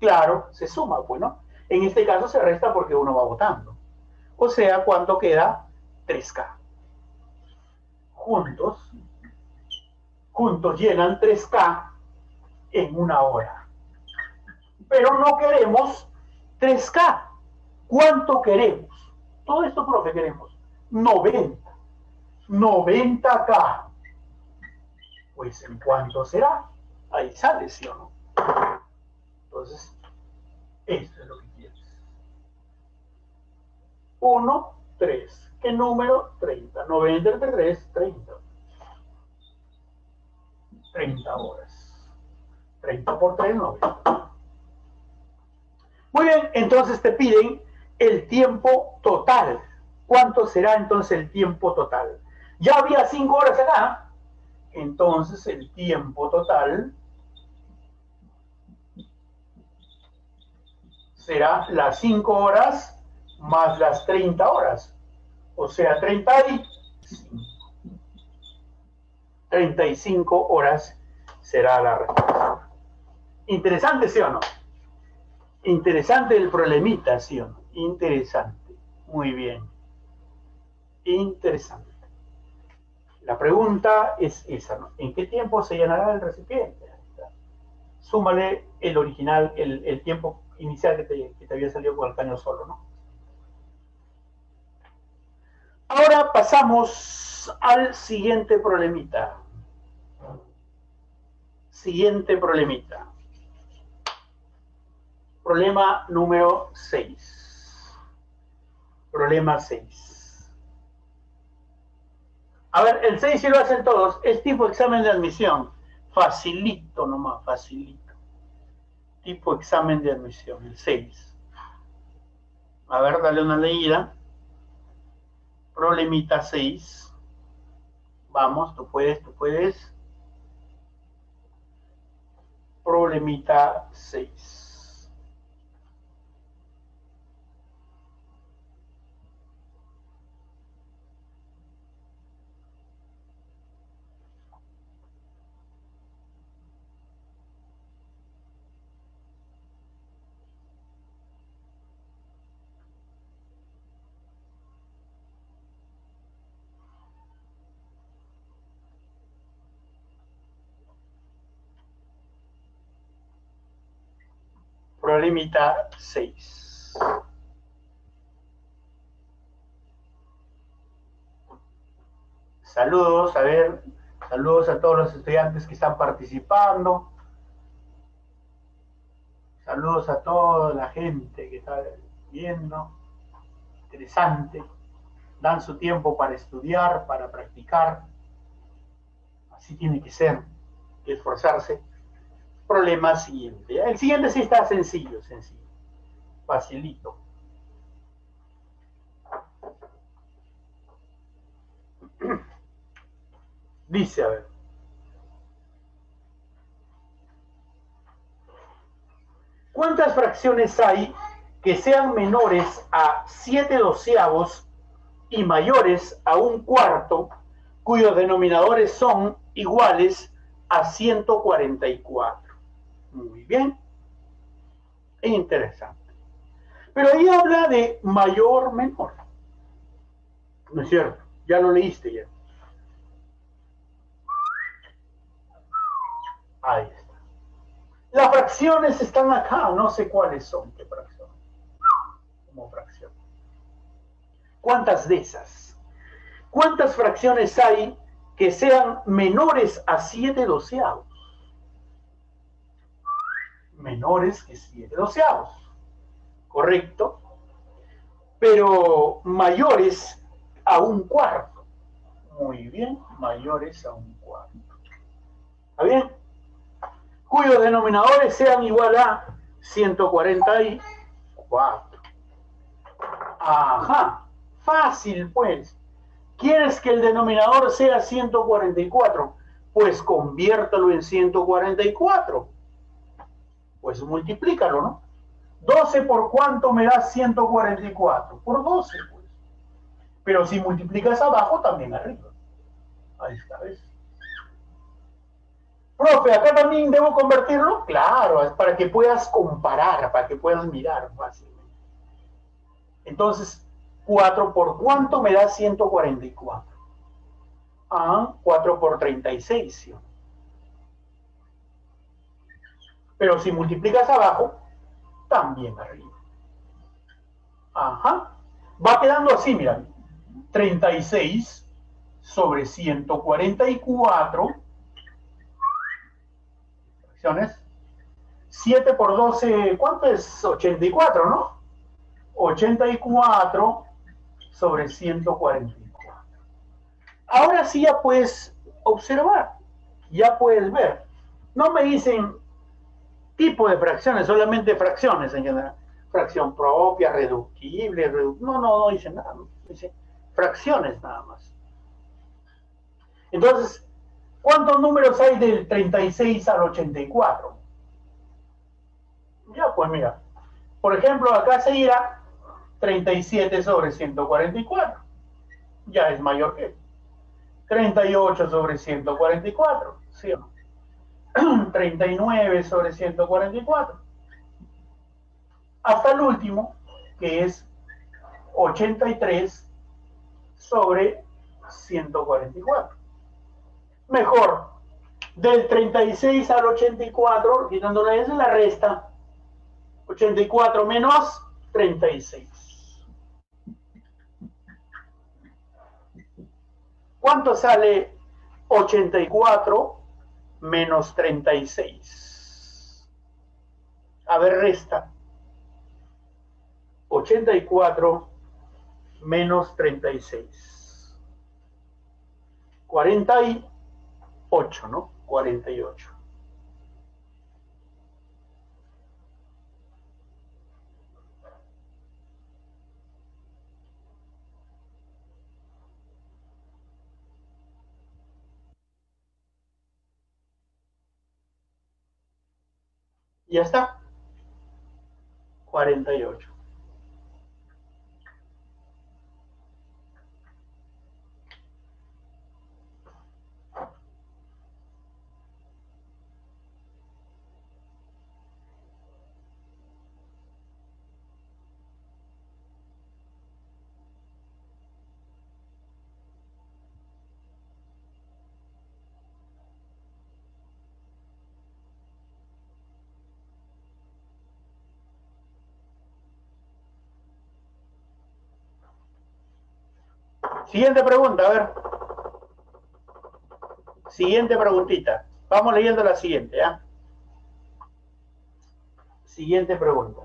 A: Claro, se suma, bueno. Pues, en este caso se resta porque uno va votando. O sea, ¿cuánto queda? 3K. Juntos, juntos llenan 3K en una hora. Pero no queremos 3K. ¿Cuánto queremos? Todo esto, profe, queremos 90. 90K. Pues, ¿en cuánto será? Ahí sale, ¿sí o no? Entonces, esto es lo que. 1, 3. ¿Qué número? 30. 90 entre 3, 30. 30 horas. 30 por 3, 90. Muy bien, entonces te piden el tiempo total. ¿Cuánto será entonces el tiempo total? Ya había 5 horas acá. Entonces el tiempo total será las 5 horas más las 30 horas. O sea, 35. 35 horas será la respuesta. Interesante, ¿sí o no? Interesante el problemita, ¿sí o no? Interesante. Muy bien. Interesante. La pregunta es esa, ¿no? ¿En qué tiempo se llenará el recipiente? Súmale el original, el, el tiempo inicial que te, había salido con el caño solo, ¿no? Ahora pasamos al siguiente problemita. Siguiente problemita. Problema número 6. Problema 6. A ver, el 6 si lo hacen todos, es tipo examen de admisión. Facilito nomás, facilito tipo examen de admisión, el 6. A ver, dale una leída. Problemita 6. Vamos, tú puedes, tú puedes. Problemita 6. Problemita 6. Saludos, a ver, saludos a todos los estudiantes que están participando. Saludos a toda la gente que está viendo. Interesante. Dan su tiempo para estudiar, para practicar. Así tiene que ser, esforzarse problema siguiente. El siguiente sí está sencillo, sencillo. Facilito. Dice, a ver. ¿Cuántas fracciones hay que sean menores a 7 doceavos y mayores a un cuarto, cuyos denominadores son iguales a 144? Muy bien. Interesante. Pero ahí habla de mayor, menor. ¿No es cierto? Ya lo leíste ya. Ahí está. Las fracciones están acá, no sé cuáles son, qué fracción. Como fracción. ¿Cuántas de esas? ¿Cuántas fracciones hay que sean menores a 7 doceavos? Menores que 7 doceavos. ¿Correcto? Pero mayores a un cuarto. Muy bien, mayores a un cuarto. ¿Está bien? Cuyos denominadores sean igual a 144. Ajá, fácil pues. ¿Quieres que el denominador sea 144? Pues conviértalo en 144 pues multiplícalo, ¿no? 12 por cuánto me da 144? Por 12, pues. Pero si multiplicas abajo, también arriba. Ahí está, ¿ves? Profe, ¿acá también debo convertirlo? Claro, es para que puedas comparar, para que puedas mirar fácilmente. Entonces, 4 por cuánto me da 144. Ah, 4 por 36. ¿sí? Pero si multiplicas abajo, también arriba. Ajá. Va quedando así, mira. 36 sobre 144. Fracciones. 7 por 12, ¿cuánto es? 84, ¿no? 84 sobre 144. Ahora sí ya puedes observar, ya puedes ver. No me dicen tipo de fracciones, solamente fracciones en general. Fracción propia, reductible, no, no, no dice nada, dice fracciones nada más. Entonces, ¿cuántos números hay del 36 al 84? Ya, pues mira, por ejemplo, acá se irá 37 sobre 144. Ya es mayor que 38 sobre 144, ¿sí o no? 39 sobre 144. Hasta el último, que es 83 sobre 144. Mejor, del 36 al 84, quitando la S, la resta. 84 menos 36. ¿Cuánto sale 84 menos 36. A ver, resta. 84 menos 36. 48, ¿no? 48. Y ya está. 48. Siguiente pregunta, a ver. Siguiente preguntita. Vamos leyendo la siguiente, ¿ya? Siguiente pregunta.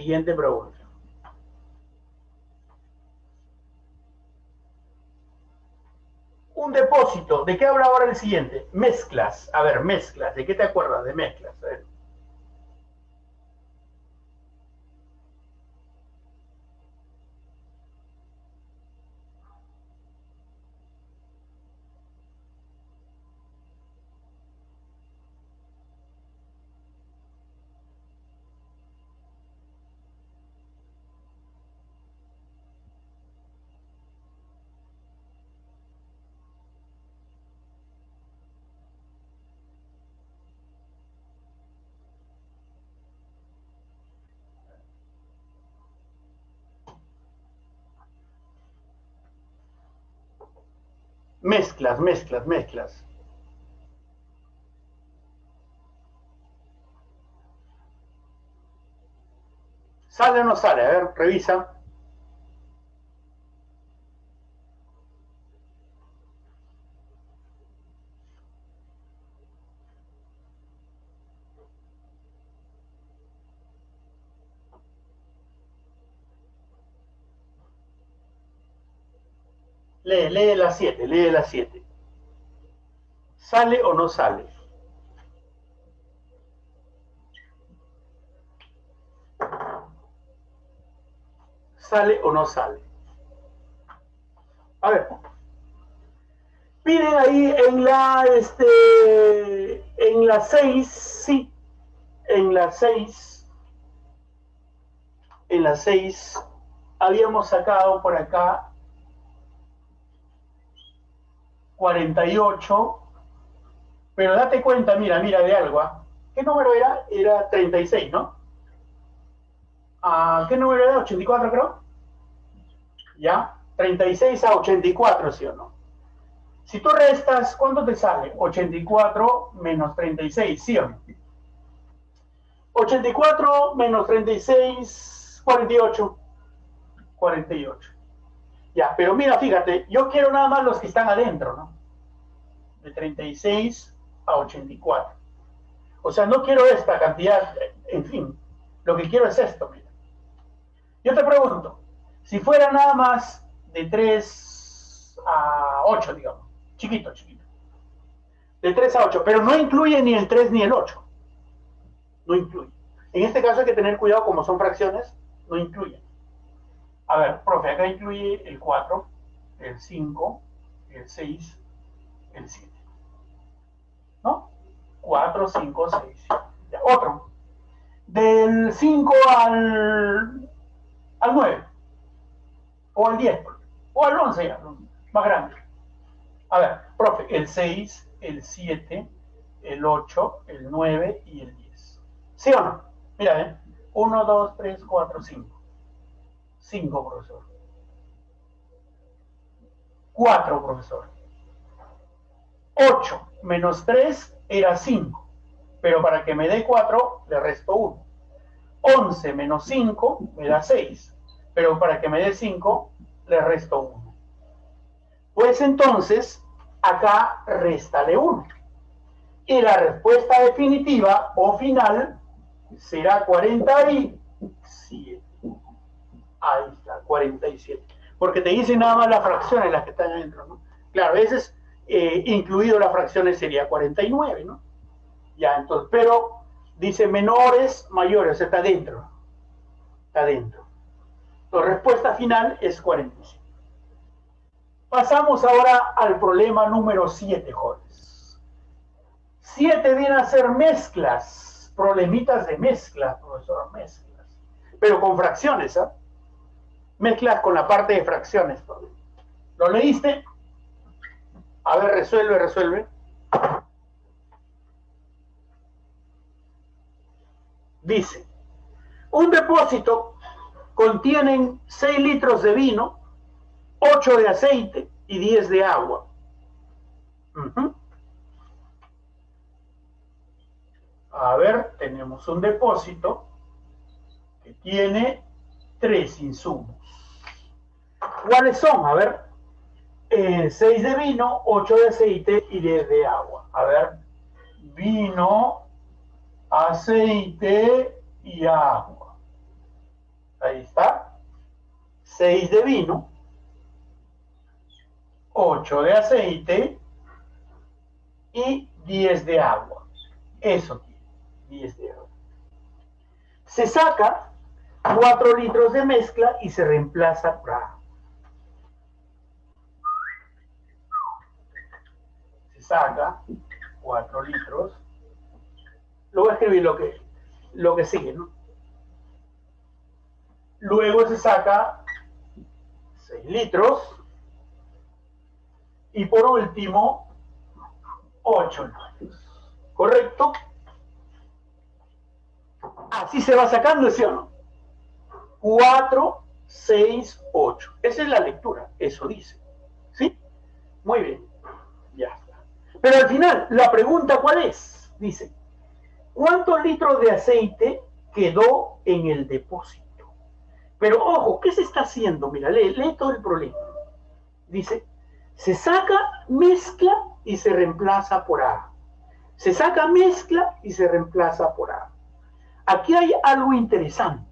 A: Siguiente pregunta. Un depósito. ¿De qué habla ahora el siguiente? Mezclas. A ver, mezclas. ¿De qué te acuerdas de mezclas? A ver. Mezclas, mezclas, mezclas. ¿Sale o no sale? A ver, revisa. Lee, lee la 7, lee la 7. ¿Sale o no sale? ¿Sale o no sale? A ver. Piden ahí en la, este, en la 6, sí, en la 6, en la 6, habíamos sacado por acá 48, pero date cuenta, mira, mira de algo, ¿ah? ¿qué número era? Era 36, ¿no? ¿A ¿Qué número era? 84 creo. ¿Ya? 36 a 84, ¿sí o no? Si tú restas, ¿cuánto te sale? 84 menos 36, ¿sí o no? 84 menos 36, 48. 48. Ya, pero mira, fíjate, yo quiero nada más los que están adentro, ¿no? De 36 a 84. O sea, no quiero esta cantidad, en fin, lo que quiero es esto, mira. Yo te pregunto, si fuera nada más de 3 a 8, digamos, chiquito, chiquito. De 3 a 8, pero no incluye ni el 3 ni el 8. No incluye. En este caso hay que tener cuidado, como son fracciones, no incluyen. A ver, profe, acá incluye el 4, el 5, el 6, el 7. ¿No? 4, 5, 6. Ya, otro. Del 5 al, al 9. O al 10. O al 11 ya, más grande. A ver, profe, el 6, el 7, el 8, el 9 y el 10. ¿Sí o no? Mira, ¿eh? 1, 2, 3, 4, 5. 5, profesor. 4, profesor. 8 menos 3 era 5, pero para que me dé 4 le resto 1. 11 menos 5 me da 6, pero para que me dé 5 le resto 1. Pues entonces, acá réstale 1. Y la respuesta definitiva o final será 47. Ahí está, 47. Porque te dicen nada más las fracciones, las que están adentro, ¿no? Claro, a veces, eh, incluido las fracciones, sería 49, ¿no? Ya, entonces, pero dice menores, mayores, está dentro. Está dentro. La respuesta final es 47. Pasamos ahora al problema número 7, jóvenes. 7 viene a ser mezclas, problemitas de mezclas, profesor, mezclas. Pero con fracciones, ¿ah? Mezclas con la parte de fracciones. ¿Lo leíste? A ver, resuelve, resuelve. Dice, un depósito contiene 6 litros de vino, 8 de aceite y 10 de agua. A ver, tenemos un depósito que tiene tres insumos. ¿Cuáles son? A ver, 6 eh, de vino, 8 de aceite y 10 de agua. A ver, vino, aceite y agua. Ahí está. 6 de vino, 8 de aceite y 10 de agua. Eso tiene, 10 de agua. Se saca 4 litros de mezcla y se reemplaza por agua. Se saca 4 litros. Lo voy a escribir lo que, lo que sigue, ¿no? Luego se saca 6 litros. Y por último, 8 litros. ¿Correcto? Así se va sacando, ¿sí o no? 4, 6, 8. Esa es la lectura, eso dice. ¿Sí? Muy bien. Pero al final, la pregunta cuál es? Dice, ¿cuántos litros de aceite quedó en el depósito? Pero ojo, ¿qué se está haciendo? Mira, lee, todo el problema. Dice, se saca mezcla y se reemplaza por A. Se saca mezcla y se reemplaza por A. Aquí hay algo interesante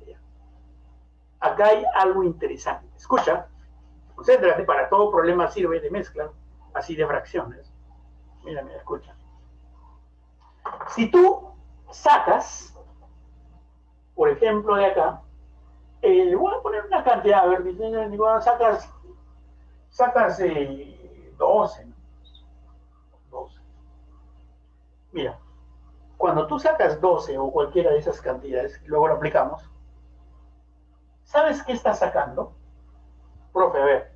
A: acá hay algo interesante. Escucha, Concéntrate, para todo problema sirve de mezcla, así de fracciones. Mira, mira, escucha. Si tú sacas, por ejemplo, de acá, eh, voy a poner una cantidad, a ver, bueno, sacas, sacas eh, 12, ¿no? 12. Mira, cuando tú sacas 12 o cualquiera de esas cantidades, luego lo aplicamos, ¿sabes qué estás sacando? Profe, a ver,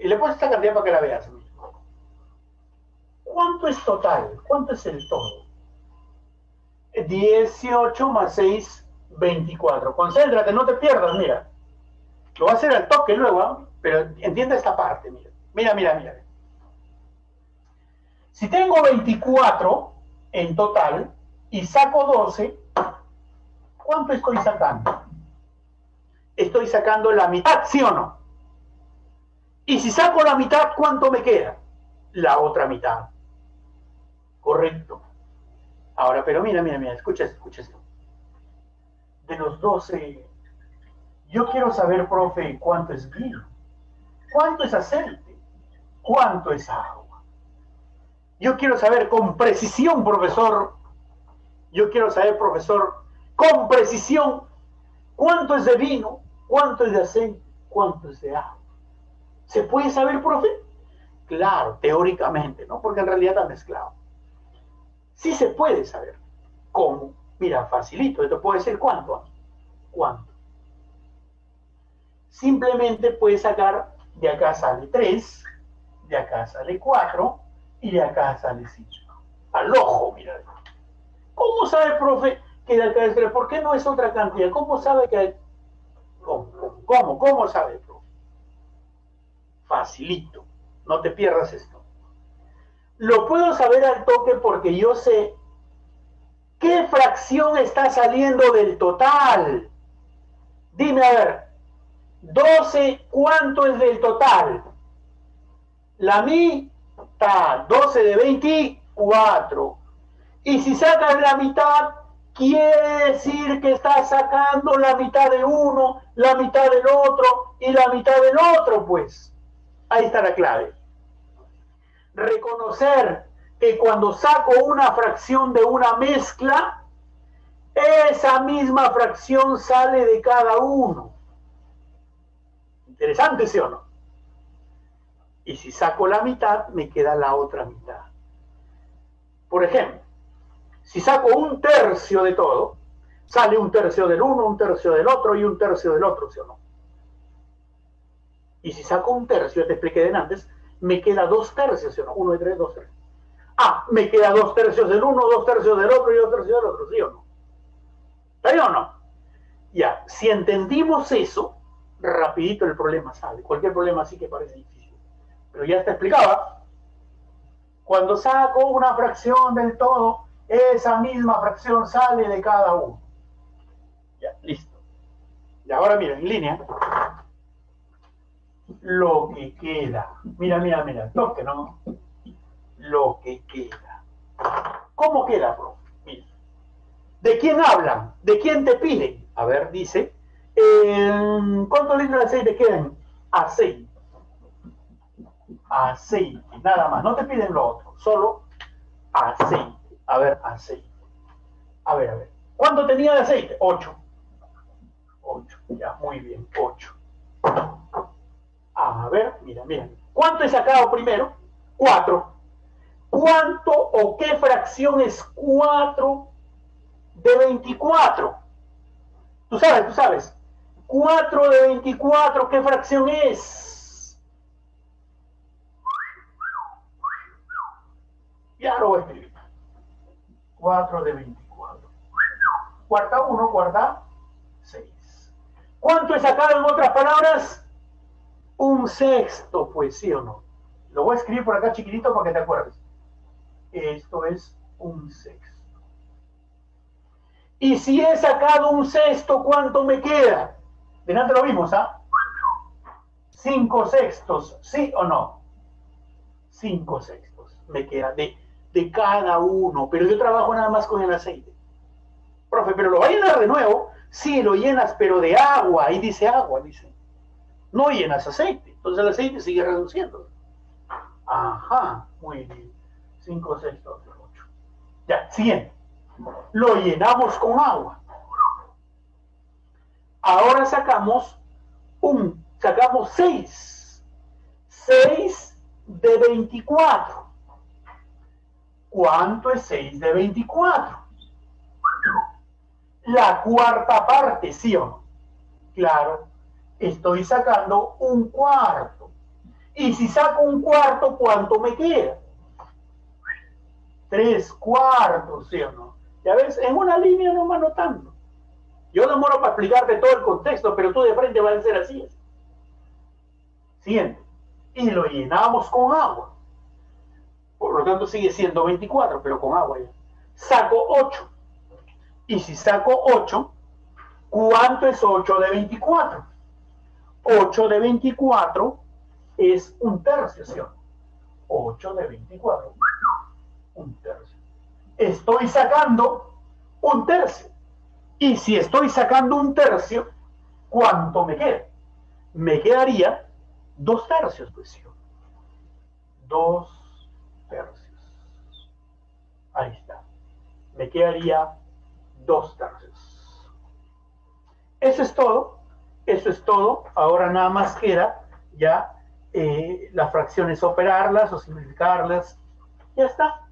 A: y le pones esta cantidad para que la veas. ¿Cuánto es total? ¿Cuánto es el todo? 18 más 6 24. Concéntrate, no te pierdas, mira. Lo va a hacer al toque luego, ¿ah? pero entiende esta parte, mira. Mira, mira, mira. Si tengo 24 en total y saco 12, ¿cuánto estoy sacando? Estoy sacando la mitad, ¿sí o no? Y si saco la mitad, ¿cuánto me queda? La otra mitad. Correcto. Ahora, pero mira, mira, mira, escucha, escucha esto de los 12, yo quiero saber, profe, cuánto es vino, cuánto es aceite, cuánto es agua. Yo quiero saber con precisión, profesor, yo quiero saber, profesor, con precisión, cuánto es de vino, cuánto es de aceite, cuánto es de agua. ¿Se puede saber, profe? Claro, teóricamente, ¿no? Porque en realidad está mezclado. Sí se puede saber. ¿Cómo? Mira, facilito, esto puede ser cuánto. ¿Cuánto? Simplemente puedes sacar, de acá sale 3, de acá sale 4 y de acá sale 5. Al ojo, mira. ¿Cómo sabe, profe, que de acá es 3? ¿Por qué no es otra cantidad? ¿Cómo sabe que hay... ¿Cómo? ¿Cómo? ¿Cómo sabe, profe? Facilito. No te pierdas esto. Lo puedo saber al toque porque yo sé ¿Qué fracción está saliendo del total? Dime a ver, 12, ¿cuánto es del total? La mitad, 12 de 24. Y si sacas la mitad, quiere decir que estás sacando la mitad de uno, la mitad del otro y la mitad del otro, pues. Ahí está la clave. Reconocer que cuando saco una fracción de una mezcla, esa misma fracción sale de cada uno. Interesante, ¿sí o no? Y si saco la mitad, me queda la otra mitad. Por ejemplo, si saco un tercio de todo, sale un tercio del uno, un tercio del otro y un tercio del otro, ¿sí o no? Y si saco un tercio, te expliqué de antes, me queda dos tercios, ¿sí o no? Uno y tres, dos tercios. Ah, me queda dos tercios del uno, dos tercios del otro y dos tercios del otro, ¿sí o no? ¿Está o no? Ya, si entendimos eso, rapidito el problema sale. Cualquier problema sí que parece difícil. Pero ya te explicaba, cuando saco una fracción del todo, esa misma fracción sale de cada uno. Ya, listo. Y ahora mira, en línea, lo que queda. Mira, mira, mira, toque, ¿no? lo que queda. ¿Cómo queda, profe? ¿De quién hablan? ¿De quién te piden? A ver, dice, ¿cuántos litros de aceite quedan? Aceite. Aceite, nada más. No te piden lo otro, solo aceite. A ver, aceite. A ver, a ver. ¿Cuánto tenía de aceite? Ocho. Ocho, ya, muy bien, ocho. A ver, mira, mira. ¿Cuánto he sacado primero? Cuatro. ¿Cuánto o qué fracción es 4 de 24? Tú sabes, tú sabes. 4 de 24, ¿qué fracción es? Ya lo voy a escribir. 4 de 24. Cuarta 1, cuarta 6. ¿Cuánto es acá en otras palabras? Un sexto, pues sí o no. Lo voy a escribir por acá chiquitito para que te acuerdes esto es un sexto. Y si he sacado un sexto, ¿cuánto me queda? Delante lo vimos, ¿ah? Cinco sextos, ¿sí o no? Cinco sextos me queda de, de cada uno, pero yo trabajo nada más con el aceite. Profe, pero lo va a llenar de nuevo. Sí, lo llenas, pero de agua. Ahí dice agua, dice. No llenas aceite. Entonces el aceite sigue reduciendo. Ajá, muy bien. 5, 6, 2, 8. Ya, siguiente. Lo llenamos con agua. Ahora sacamos un, sacamos 6. 6 de 24. ¿Cuánto es 6 de 24? La cuarta parte, ¿sí o no? Claro, estoy sacando un cuarto. Y si saco un cuarto, ¿cuánto me queda? Tres cuartos, ¿sí o no? Ya ves, en una línea no me anotando. Yo demoro para explicarte todo el contexto, pero tú de frente vas a ser así. Siguiente. Y lo llenamos con agua. Por lo tanto sigue siendo 24, pero con agua ya. Saco 8. Y si saco 8, ¿cuánto es 8 de 24? 8 de 24 es un tercio, ¿sí? 8 de 24. Un tercio. Estoy sacando un tercio. Y si estoy sacando un tercio, ¿cuánto me queda? Me quedaría dos tercios, pues sí. Dos tercios. Ahí está. Me quedaría dos tercios. Eso es todo. Eso es todo. Ahora nada más queda ya eh, las fracciones operarlas o simplificarlas. Ya está.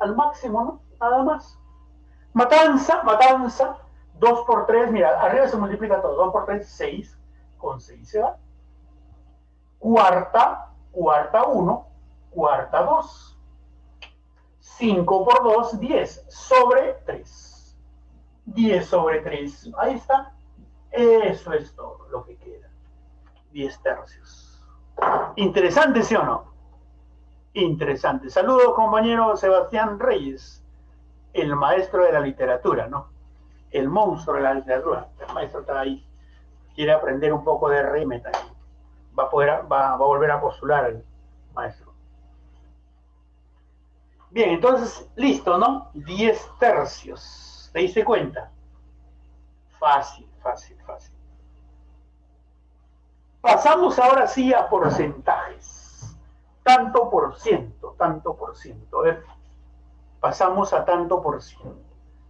A: Al máximo, ¿no? Nada más. Matanza, matanza. 2 por 3, mira, arriba se multiplica todo. 2 por 3, 6. Con 6 se va. Cuarta, cuarta 1, cuarta 2. 5 por 2, 10. Sobre 3. 10 sobre 3. Ahí está. Eso es todo lo que queda. 10 tercios. Interesante, ¿sí o no? Interesante. Saludos, compañero Sebastián Reyes, el maestro de la literatura, ¿no? El monstruo de la literatura. El maestro está ahí. Quiere aprender un poco de rime también. Va a, poder, va, va a volver a postular el maestro. Bien, entonces, listo, ¿no? 10 tercios. ¿Te diste cuenta? Fácil, fácil, fácil. Pasamos ahora sí a porcentajes. Tanto por ciento, tanto por ciento. A ver, pasamos a tanto por ciento.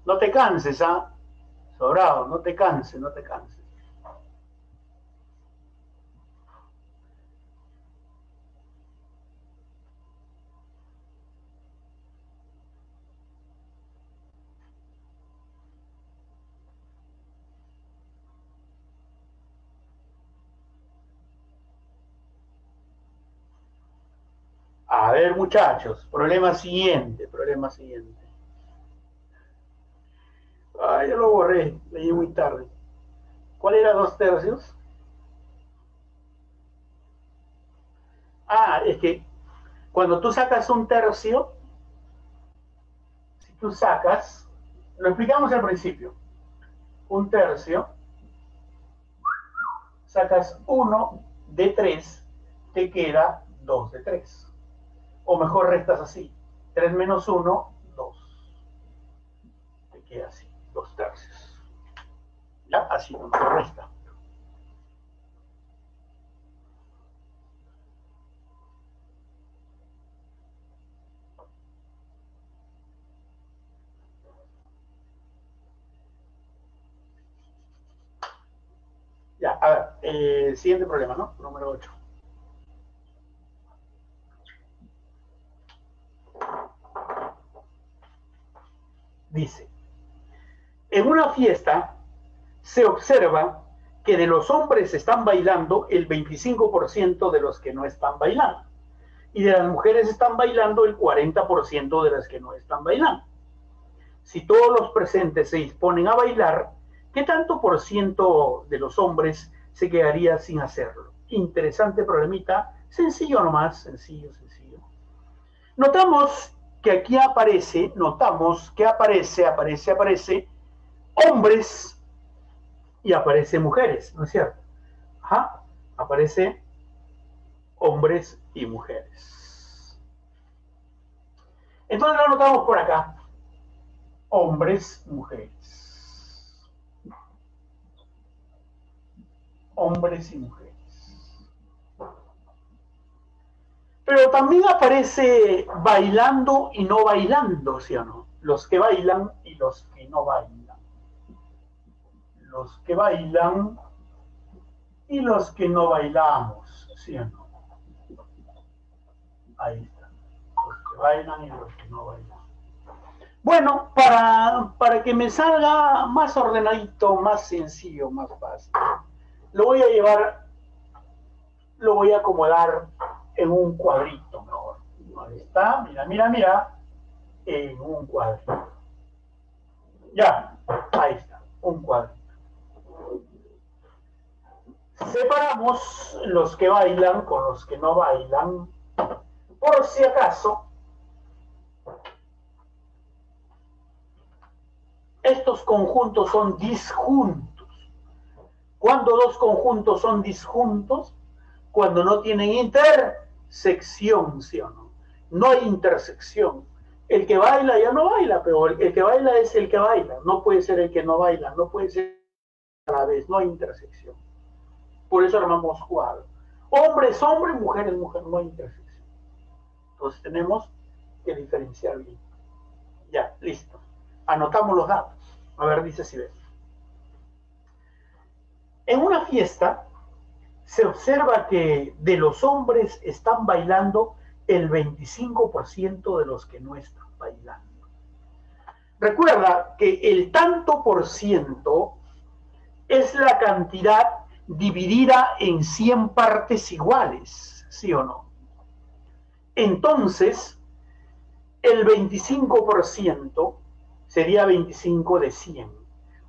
A: No te canses, ¿ah? Sobrado, no te canses, no te canses. A ver, muchachos, problema siguiente, problema siguiente. Ah, ya lo borré, leí muy tarde. ¿Cuál era dos tercios? Ah, es que cuando tú sacas un tercio, si tú sacas, lo explicamos al principio, un tercio, sacas uno de tres, te queda dos de tres. O mejor restas así. 3 menos 1, 2. Te queda así, 2 tercios. ¿Ya? Así no resta. Ya, a ver, eh, siguiente problema, ¿no? Número 8. Dice, en una fiesta se observa que de los hombres están bailando el 25% de los que no están bailando y de las mujeres están bailando el 40% de las que no están bailando. Si todos los presentes se disponen a bailar, ¿qué tanto por ciento de los hombres se quedaría sin hacerlo? Interesante problemita, sencillo nomás, sencillo, sencillo. Notamos que aquí aparece, notamos que aparece, aparece, aparece hombres y aparece mujeres, ¿no es cierto? Ajá, aparece hombres y mujeres. Entonces lo notamos por acá. Hombres, mujeres. Hombres y mujeres. Pero también aparece bailando y no bailando, ¿sí o no? Los que bailan y los que no bailan. Los que bailan y los que no bailamos, ¿sí o no? Ahí está. Los que bailan y los que no bailan. Bueno, para, para que me salga más ordenadito, más sencillo, más fácil, lo voy a llevar, lo voy a acomodar en un cuadrito mejor. Ahí está, mira, mira, mira, en un cuadrito. Ya, ahí está, un cuadrito. Separamos los que bailan con los que no bailan, por si acaso. Estos conjuntos son disjuntos. Cuando dos conjuntos son disjuntos, cuando no tienen intersección, ¿sí o no? No hay intersección. El que baila ya no baila, pero el que baila es el que baila, no puede ser el que no baila, no puede ser a la vez, no hay intersección. Por eso armamos cuadro. Hombre es hombre, mujer es mujer, no hay intersección. Entonces tenemos que diferenciar bien. Ya, listo. Anotamos los datos. A ver, dice si ves. En una fiesta, se observa que de los hombres están bailando el 25% de los que no están bailando. Recuerda que el tanto por ciento es la cantidad dividida en 100 partes iguales, ¿sí o no? Entonces, el 25% sería 25 de 100,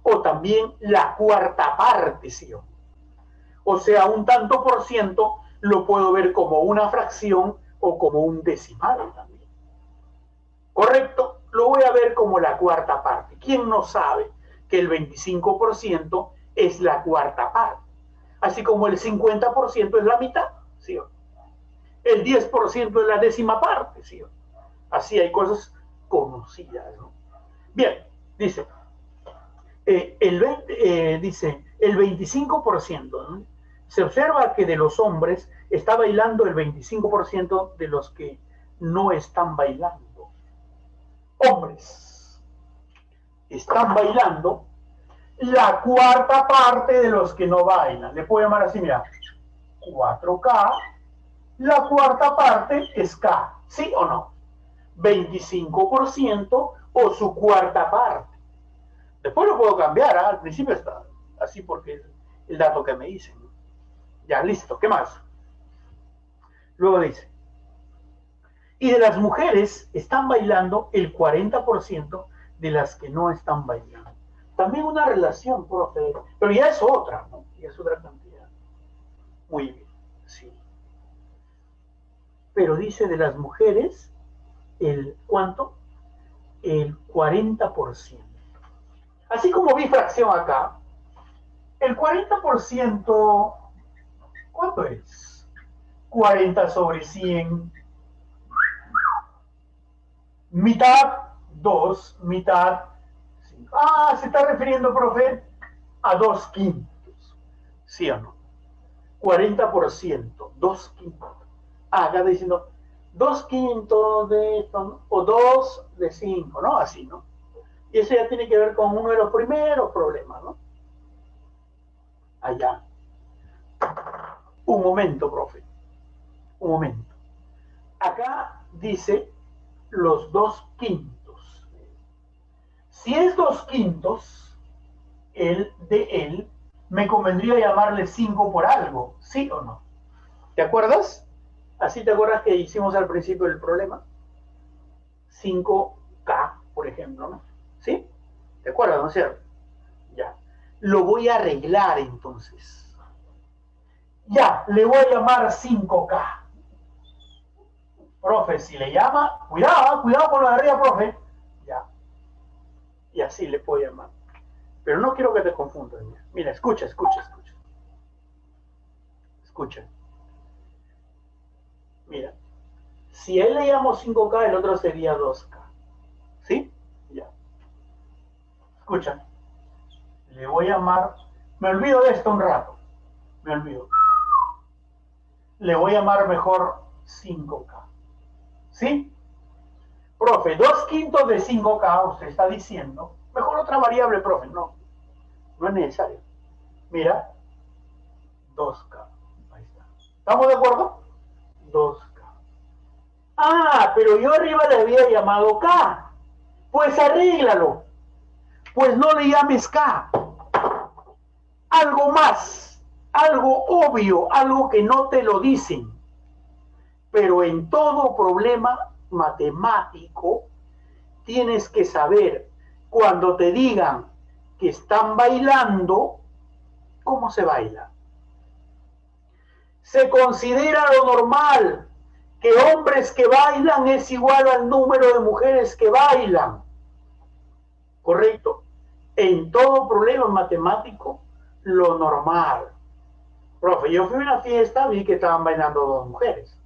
A: o también la cuarta parte, ¿sí o no? O sea, un tanto por ciento lo puedo ver como una fracción o como un decimal también. ¿Correcto? Lo voy a ver como la cuarta parte. ¿Quién no sabe que el 25% es la cuarta parte? Así como el 50% es la mitad, ¿sí? El 10% es la décima parte, ¿sí? Así hay cosas conocidas, ¿no? Bien, dice, eh, el, eh, dice, el 25%, ¿no? Se observa que de los hombres está bailando el 25% de los que no están bailando. Hombres están bailando la cuarta parte de los que no bailan. Le puedo llamar así, mira, 4K, la cuarta parte es K, ¿sí o no? 25% o su cuarta parte. Después lo puedo cambiar, ¿ah? al principio está así porque es el dato que me dicen. Ya, listo. ¿Qué más? Luego dice, y de las mujeres están bailando el 40% de las que no están bailando. También una relación, profe, pero ya es otra, ¿no? Ya es otra cantidad. Muy bien, sí. Pero dice de las mujeres, ¿el cuánto? El 40%. Así como vi fracción acá, el 40% ¿Cuánto es? 40 sobre 100. Mitad, 2, mitad, 5. Ah, se está refiriendo, profe, a 2 quintos. ¿Sí o no? 40%, 2 quintos. Ah, acá está diciendo 2 quintos de esto, o 2 de 5, ¿no? Así, ¿no? Y eso ya tiene que ver con uno de los primeros problemas, ¿no? Allá. Un momento, profe. Un momento. Acá dice los dos quintos. Si es dos quintos, el de él, me convendría llamarle cinco por algo, ¿sí o no? ¿Te acuerdas? Así te acuerdas que hicimos al principio del problema. 5K, por ejemplo, ¿no? ¿Sí? ¿Te acuerdas, no es cierto? Ya. Lo voy a arreglar entonces. Ya, le voy a llamar 5K. Profe, si le llama, cuidado, cuidado con la de arriba, profe. Ya. Y así le puedo llamar. Pero no quiero que te confundas. Mira, escucha, escucha, escucha. Escucha. Mira. Si él le llamo 5K, el otro sería 2K. ¿Sí? Ya. Escucha. Le voy a llamar. Me olvido de esto un rato. Me olvido le voy a llamar mejor 5K. ¿Sí? Profe, 2 quintos de 5K, usted está diciendo. Mejor otra variable, profe. No, no es necesario. Mira, 2K. Ahí está. ¿Estamos de acuerdo? 2K. Ah, pero yo arriba le había llamado K. Pues arréglalo. Pues no le llames K. Algo más, algo obvio, algo que no te lo dicen. Pero en todo problema matemático tienes que saber cuando te digan que están bailando, cómo se baila. Se considera lo normal que hombres que bailan es igual al número de mujeres que bailan. ¿Correcto? En todo problema matemático, lo normal. Profe, yo fui a una fiesta, vi que estaban bailando dos mujeres.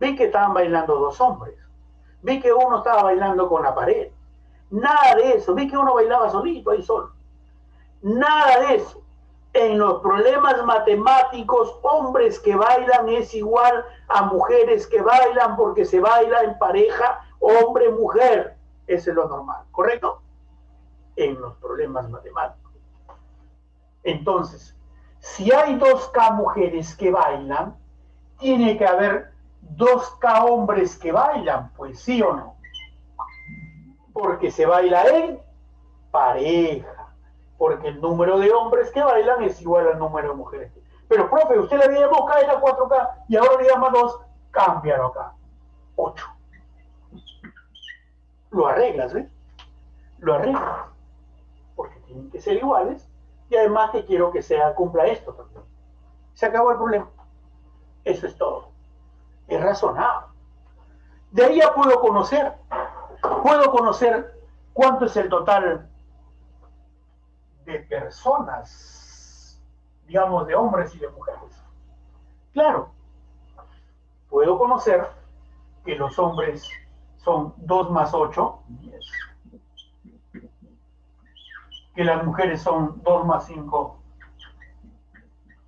A: Vi que estaban bailando dos hombres. Vi que uno estaba bailando con la pared. Nada de eso. Vi que uno bailaba solito ahí solo. Nada de eso en los problemas matemáticos, hombres que bailan es igual a mujeres que bailan porque se baila en pareja, hombre-mujer. Eso es lo normal, ¿correcto? En los problemas matemáticos. Entonces, si hay dos K mujeres que bailan, tiene que haber dos K hombres que bailan, pues sí o no. Porque se baila en pareja porque el número de hombres que bailan es igual al número de mujeres. Pero, profe, usted le había llamado K, era 4K, y ahora le llama 2, cámbialo acá. 8. Lo arreglas, ¿ves? Lo arreglas. Porque tienen que ser iguales, y además que quiero que sea cumpla esto también. Se acabó el problema. Eso es todo. Es razonable. De ahí ya puedo conocer. Puedo conocer cuánto es el total de personas, digamos, de hombres y de mujeres. Claro, puedo conocer que los hombres son 2 más 8, 10. Que las mujeres son 2 más 5,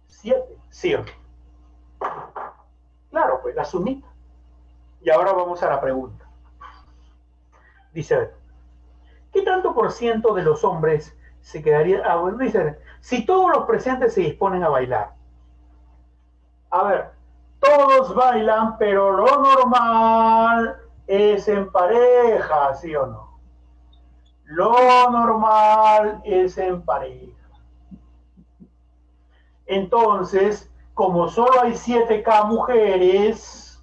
A: 7. ¿Sí Claro, pues la sumita. Y ahora vamos a la pregunta. Dice, ¿qué tanto por ciento de los hombres se quedaría. Ah, bueno, dice, si todos los presentes se disponen a bailar. A ver, todos bailan, pero lo normal es en pareja, ¿sí o no? Lo normal es en pareja. Entonces, como solo hay 7K mujeres,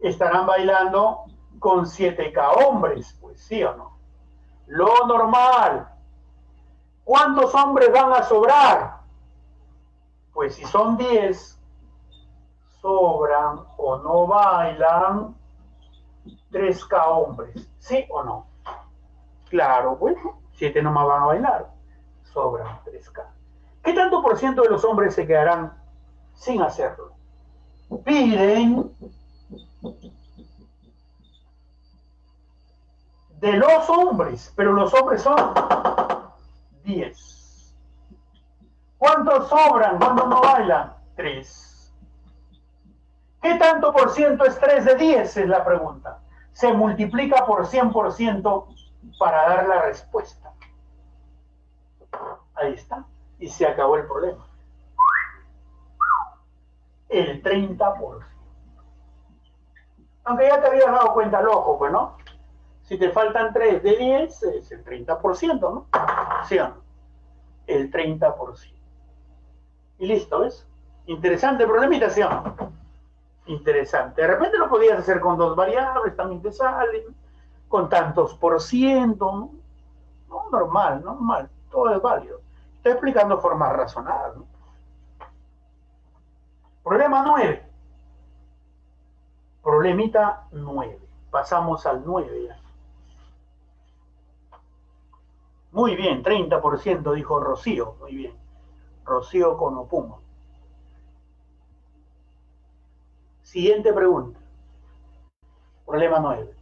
A: estarán bailando con 7K hombres, pues sí o no. Lo normal. ¿Cuántos hombres van a sobrar? Pues si son 10, sobran o no bailan 3K hombres, ¿sí o no? Claro, pues 7 nomás van a bailar, sobran 3K. ¿Qué tanto por ciento de los hombres se quedarán sin hacerlo? Piden de los hombres, pero los hombres son 10. ¿Cuántos sobran cuando no bailan? 3. ¿Qué tanto por ciento es 3 de 10? Es la pregunta. Se multiplica por 100% para dar la respuesta. Ahí está. Y se acabó el problema. El 30%. Aunque ya te habías dado cuenta, loco, pues, ¿no? Si te faltan 3 de 10, es el 30%, ¿no? ¿Sí o no? El 30%. Y listo, ¿ves? Interesante problemita, ¿sí o no? Interesante. De repente lo podías hacer con dos variables, también te salen, con tantos por ciento, ¿no? No, normal, normal, todo es válido. Estoy explicando formas razonadas, ¿no? Problema 9. Problemita 9. Pasamos al 9 ya. Muy bien, 30% dijo Rocío. Muy bien. Rocío Conopuma. Siguiente pregunta. Problema 9.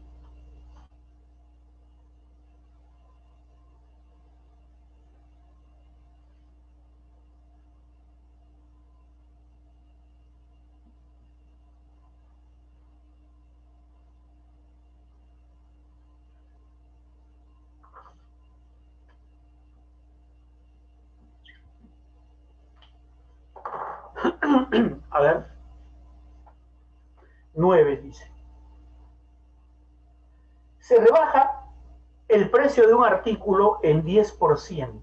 A: el precio de un artículo en 10%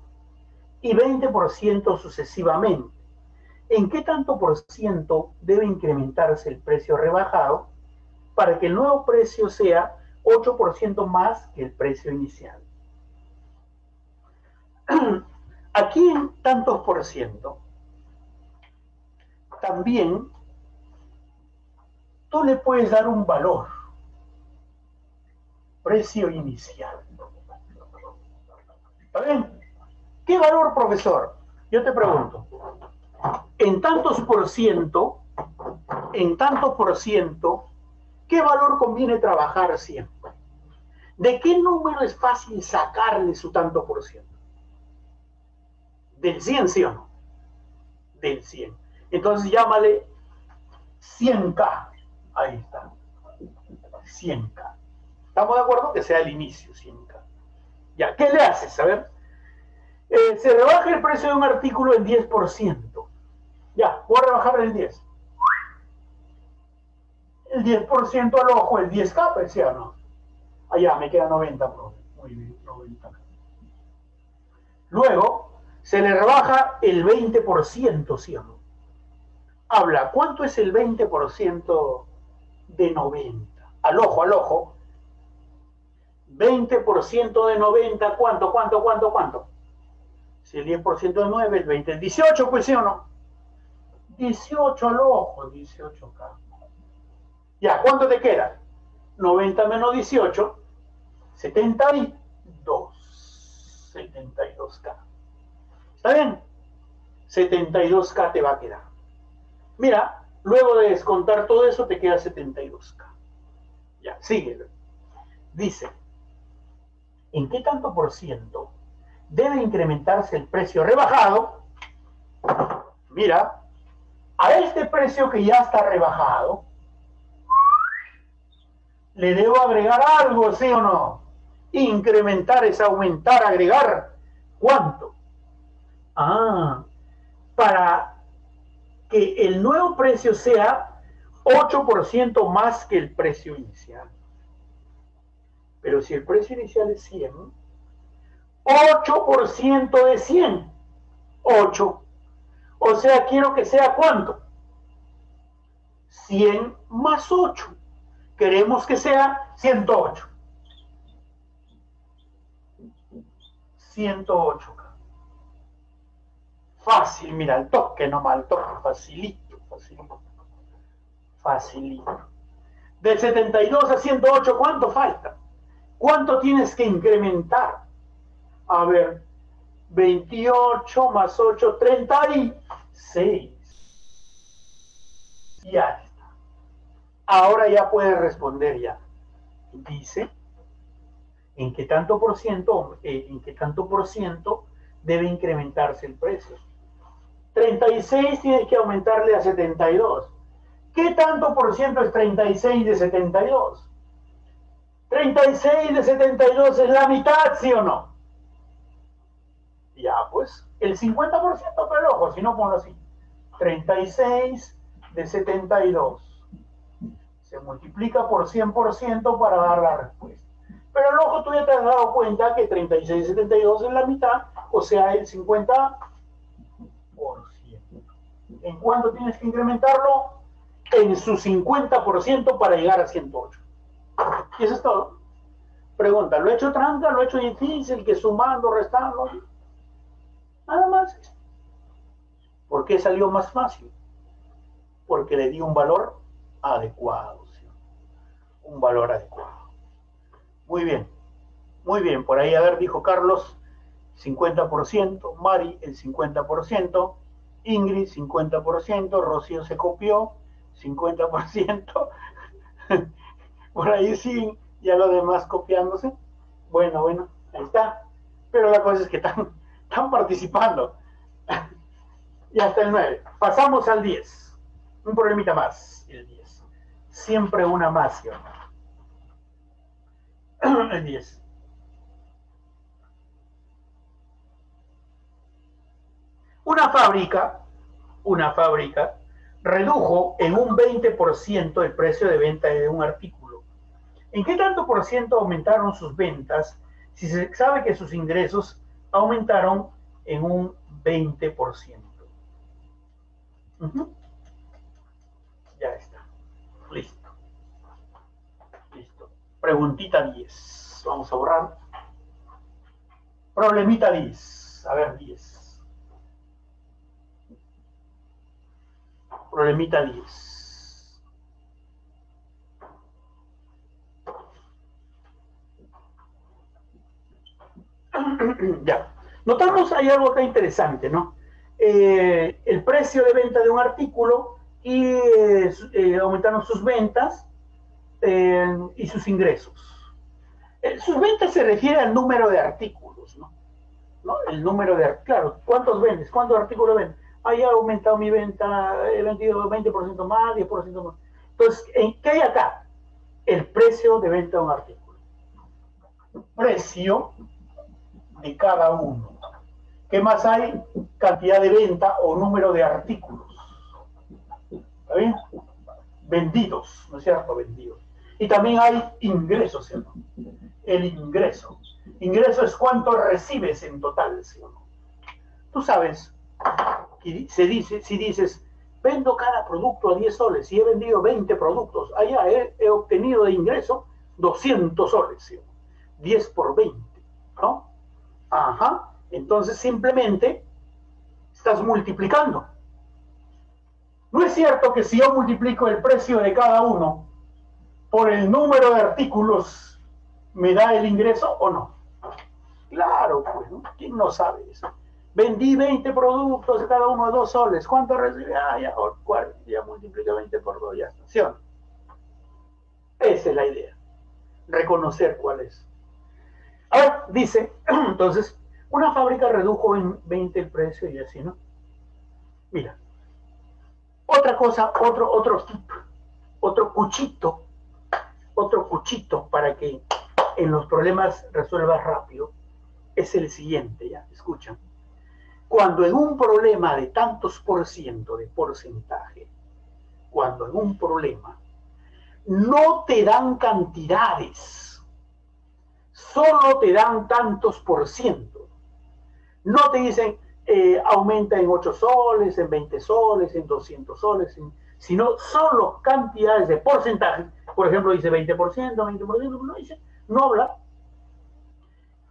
A: y 20% sucesivamente. ¿En qué tanto por ciento debe incrementarse el precio rebajado para que el nuevo precio sea 8% más que el precio inicial? Aquí en tantos por ciento, también tú le puedes dar un valor, precio inicial. ¿Está bien? ¿Qué valor, profesor? Yo te pregunto, en tantos por ciento, en tantos por ciento, ¿qué valor conviene trabajar siempre? ¿De qué número es fácil sacarle su tanto por ciento? Del 100, ¿sí o no? Del 100. Entonces llámale 100K. Ahí está. 100K. ¿Estamos de acuerdo? Que sea el inicio, 100K. Ya, ¿qué le haces? A ver. Eh, se rebaja el precio de un artículo en 10%. Ya, voy a rebajar el 10. El 10% al ojo, el 10K, ¿sí o no? Allá, me queda 90, Muy bien, 90. Luego, se le rebaja el 20%, ¿sí o no? Habla, ¿cuánto es el 20% de 90? Al ojo, al ojo. 20% de 90, ¿cuánto, cuánto, cuánto, cuánto? Si el 10% de 9, el 20, el 18, pues sí o no. 18 al ojo, 18K. Ya, ¿cuánto te queda? 90 menos 18, 72. 72K. ¿Está bien? 72K te va a quedar. Mira, luego de descontar todo eso te queda 72K. Ya, sigue. Dice, ¿en qué tanto por ciento debe incrementarse el precio rebajado? Mira, a este precio que ya está rebajado, le debo agregar algo, ¿sí o no? Incrementar es aumentar, agregar. ¿Cuánto? Ah, para que el nuevo precio sea 8% más que el precio inicial. Pero si el precio inicial es 100, 8% de 100, 8. O sea, quiero que sea cuánto? 100 más 8. Queremos que sea 108. 108. Fácil, mira, el toque no mal toque, facilito, facilito. Facilito. Del 72 a 108, ¿cuánto falta? ¿Cuánto tienes que incrementar? A ver, 28 más 8, 36. Ya está. Ahora ya puedes responder ya. Dice, ¿en qué tanto por ciento, eh, en qué tanto por ciento debe incrementarse el precio? 36 tienes que aumentarle a 72. ¿Qué tanto por ciento es 36 de 72? 36 de 72 es la mitad, ¿sí o no? Ya, pues, el 50% pero ojo, si no ponlo así. 36 de 72. Se multiplica por 100% para dar la respuesta. Pero el ojo tú ya te has dado cuenta que 36 de 72 es la mitad, o sea, el 50 ¿En cuánto tienes que incrementarlo? En su 50% para llegar a 108. Y eso es todo. Pregunta, ¿lo he hecho tranca? ¿Lo he hecho difícil? ¿Que sumando, restando? Nada más. ¿Por qué salió más fácil? Porque le di un valor adecuado. Un valor adecuado. Muy bien. Muy bien. Por ahí, a ver, dijo Carlos, 50%, Mari el 50%, Ingrid 50%, Rocío se copió 50%, por ahí sí, ya lo demás copiándose. Bueno, bueno, ahí está. Pero la cosa es que están, están participando. y hasta el 9. Pasamos al 10. Un problemita más, el 10. Siempre una más, ¿sí? el 10. Una fábrica, una fábrica, redujo en un 20% el precio de venta de un artículo. ¿En qué tanto por ciento aumentaron sus ventas si se sabe que sus ingresos aumentaron en un 20%? Ya está. Listo. Listo. Preguntita 10. Vamos a borrar. Problemita 10. A ver, 10. Problemita 10. ya. Notamos, hay algo acá interesante, ¿no? Eh, el precio de venta de un artículo y eh, eh, aumentaron sus ventas y sus ingresos. sus ventas se refiere al número de artículos, ¿no? El número de, claro, ¿cuántos vendes? ¿Cuántos artículos vendes? haya aumentado mi venta, he vendido 20% más, 10% más. Entonces, ¿en qué hay acá? El precio de venta de un artículo. Precio de cada uno. ¿Qué más hay? Cantidad de venta o número de artículos. ¿Está bien? Vendidos, ¿no es cierto? Vendidos. Y también hay ingresos, ¿sí o no? El ingreso. Ingreso es cuánto recibes en total, ¿sí o no? Tú sabes, se dice, si dices, vendo cada producto a 10 soles y he vendido 20 productos, allá he, obtenido de ingreso 200 soles, 10 por 20, ¿no? Ajá, entonces simplemente estás multiplicando. No es cierto que si yo multiplico el precio de cada uno por el número de artículos, me da el ingreso o no. Claro, pues, ¿no? ¿quién no sabe eso? Vendí 20 productos, cada uno de dos soles. ¿Cuánto recibí? Ah, ya, ya multiplica 20 por 2, ya está. Esa es la idea. Reconocer cuál es. Ahora, dice, entonces, una fábrica redujo en 20 el precio y así, ¿no? Mira. Otra cosa, otro, otro otro cuchito, otro cuchito para que en los problemas resuelvas rápido, es el siguiente, ya, escuchan cuando en un problema de tantos por ciento de porcentaje, cuando en un problema no te dan cantidades, solo te dan tantos por ciento. No te dicen eh, aumenta en 8 soles, en 20 soles, en 200 soles, sino solo cantidades de porcentaje. Por ejemplo, dice 20%, 20%, no dice, no habla.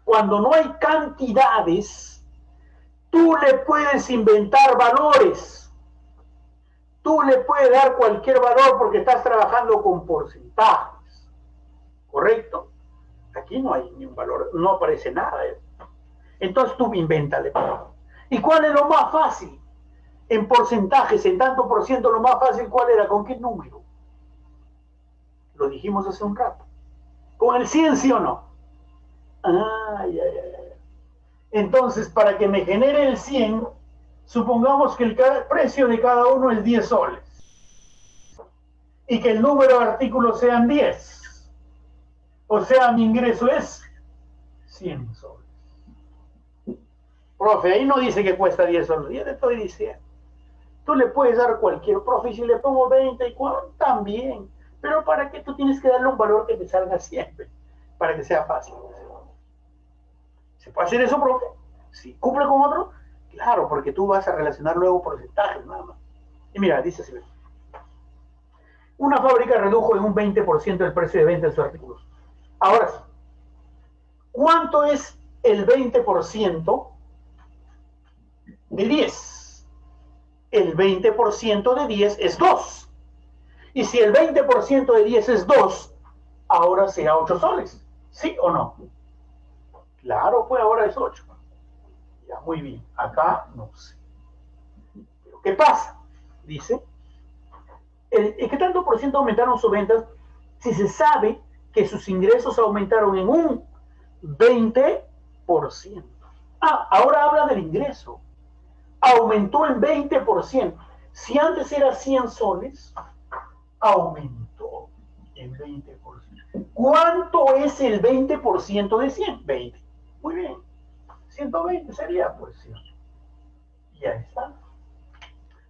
A: Cuando no hay cantidades, Tú le puedes inventar valores. Tú le puedes dar cualquier valor porque estás trabajando con porcentajes. ¿Correcto? Aquí no hay ni un valor, no aparece nada. Entonces tú invéntale. ¿Y cuál es lo más fácil? En porcentajes, en tanto por ciento, lo más fácil, ¿cuál era? ¿Con qué número? Lo dijimos hace un rato. ¿Con el 100 sí o no? Ay, ay, ay. Entonces, para que me genere el 100, supongamos que el precio de cada uno es 10 soles y que el número de artículos sean 10. O sea, mi ingreso es 100 soles. Profe, ahí no dice que cuesta 10 soles, ya te estoy diciendo. Tú le puedes dar cualquier, profe, si le pongo 20 y 40, también. Pero para qué tú tienes que darle un valor que te salga siempre, para que sea fácil. ¿Se puede hacer eso, profe? ¿Si cumple con otro? Claro, porque tú vas a relacionar luego porcentajes nada más. Y mira, dice así. Una fábrica redujo en un 20% el precio de venta de sus artículos. Ahora ¿cuánto es el 20% de 10? El 20% de 10 es 2. Y si el 20% de 10 es 2, ahora será 8 soles. ¿Sí o no? Claro, pues ahora es 8. Ya, muy bien. Acá no sé. Pero ¿qué pasa? Dice, ¿en qué tanto por ciento aumentaron sus ventas si se sabe que sus ingresos aumentaron en un 20%? Ah, ahora habla del ingreso. Aumentó en 20%. Si antes era 100 soles, aumentó en 20%. ¿Cuánto es el 20% de 100? 20. Muy bien. 120 sería, pues, sí. Y ahí está.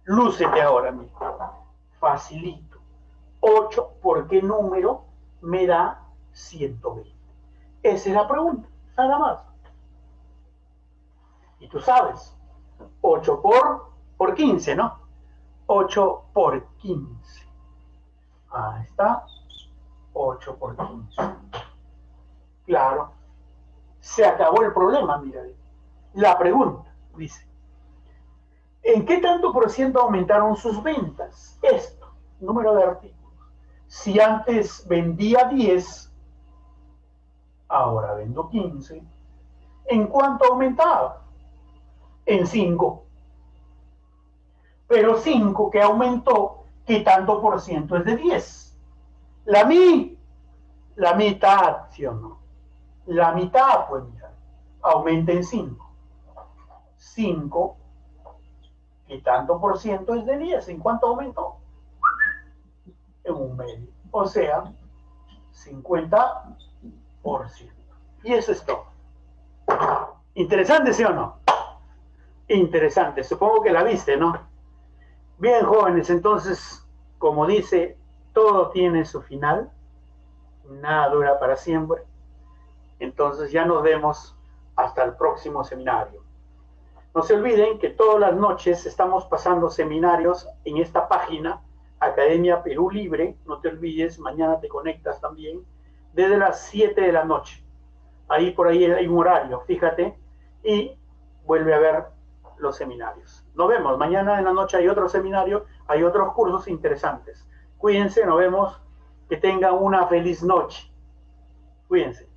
A: Lúcete ahora, mira. Facilito. 8 por qué número me da 120. Esa es la pregunta, nada más. Y tú sabes, 8 por, por 15, ¿no? 8 por 15. Ahí está. 8 por 15. Claro. Se acabó el problema, mira. La pregunta, dice. ¿En qué tanto por ciento aumentaron sus ventas? Esto, número de artículos. Si antes vendía 10, ahora vendo 15. ¿En cuánto aumentaba? En 5. Pero 5 que aumentó, ¿qué tanto por ciento es de 10? La mi, la mitad, ¿sí o no? La mitad, pues mira, aumenta en 5. 5, ¿qué tanto por ciento es de 10? ¿En cuánto aumentó? En un medio. O sea, 50 y eso es todo. Interesante, ¿sí o no? Interesante. Supongo que la viste, ¿no? Bien, jóvenes, entonces, como dice, todo tiene su final. Nada dura para siempre. Entonces ya nos vemos hasta el próximo seminario. No se olviden que todas las noches estamos pasando seminarios en esta página, Academia Perú Libre. No te olvides, mañana te conectas también desde las 7 de la noche. Ahí por ahí hay un horario, fíjate, y vuelve a ver los seminarios. Nos vemos. Mañana en la noche hay otro seminario, hay otros cursos interesantes. Cuídense, nos vemos. Que tengan una feliz noche. Cuídense.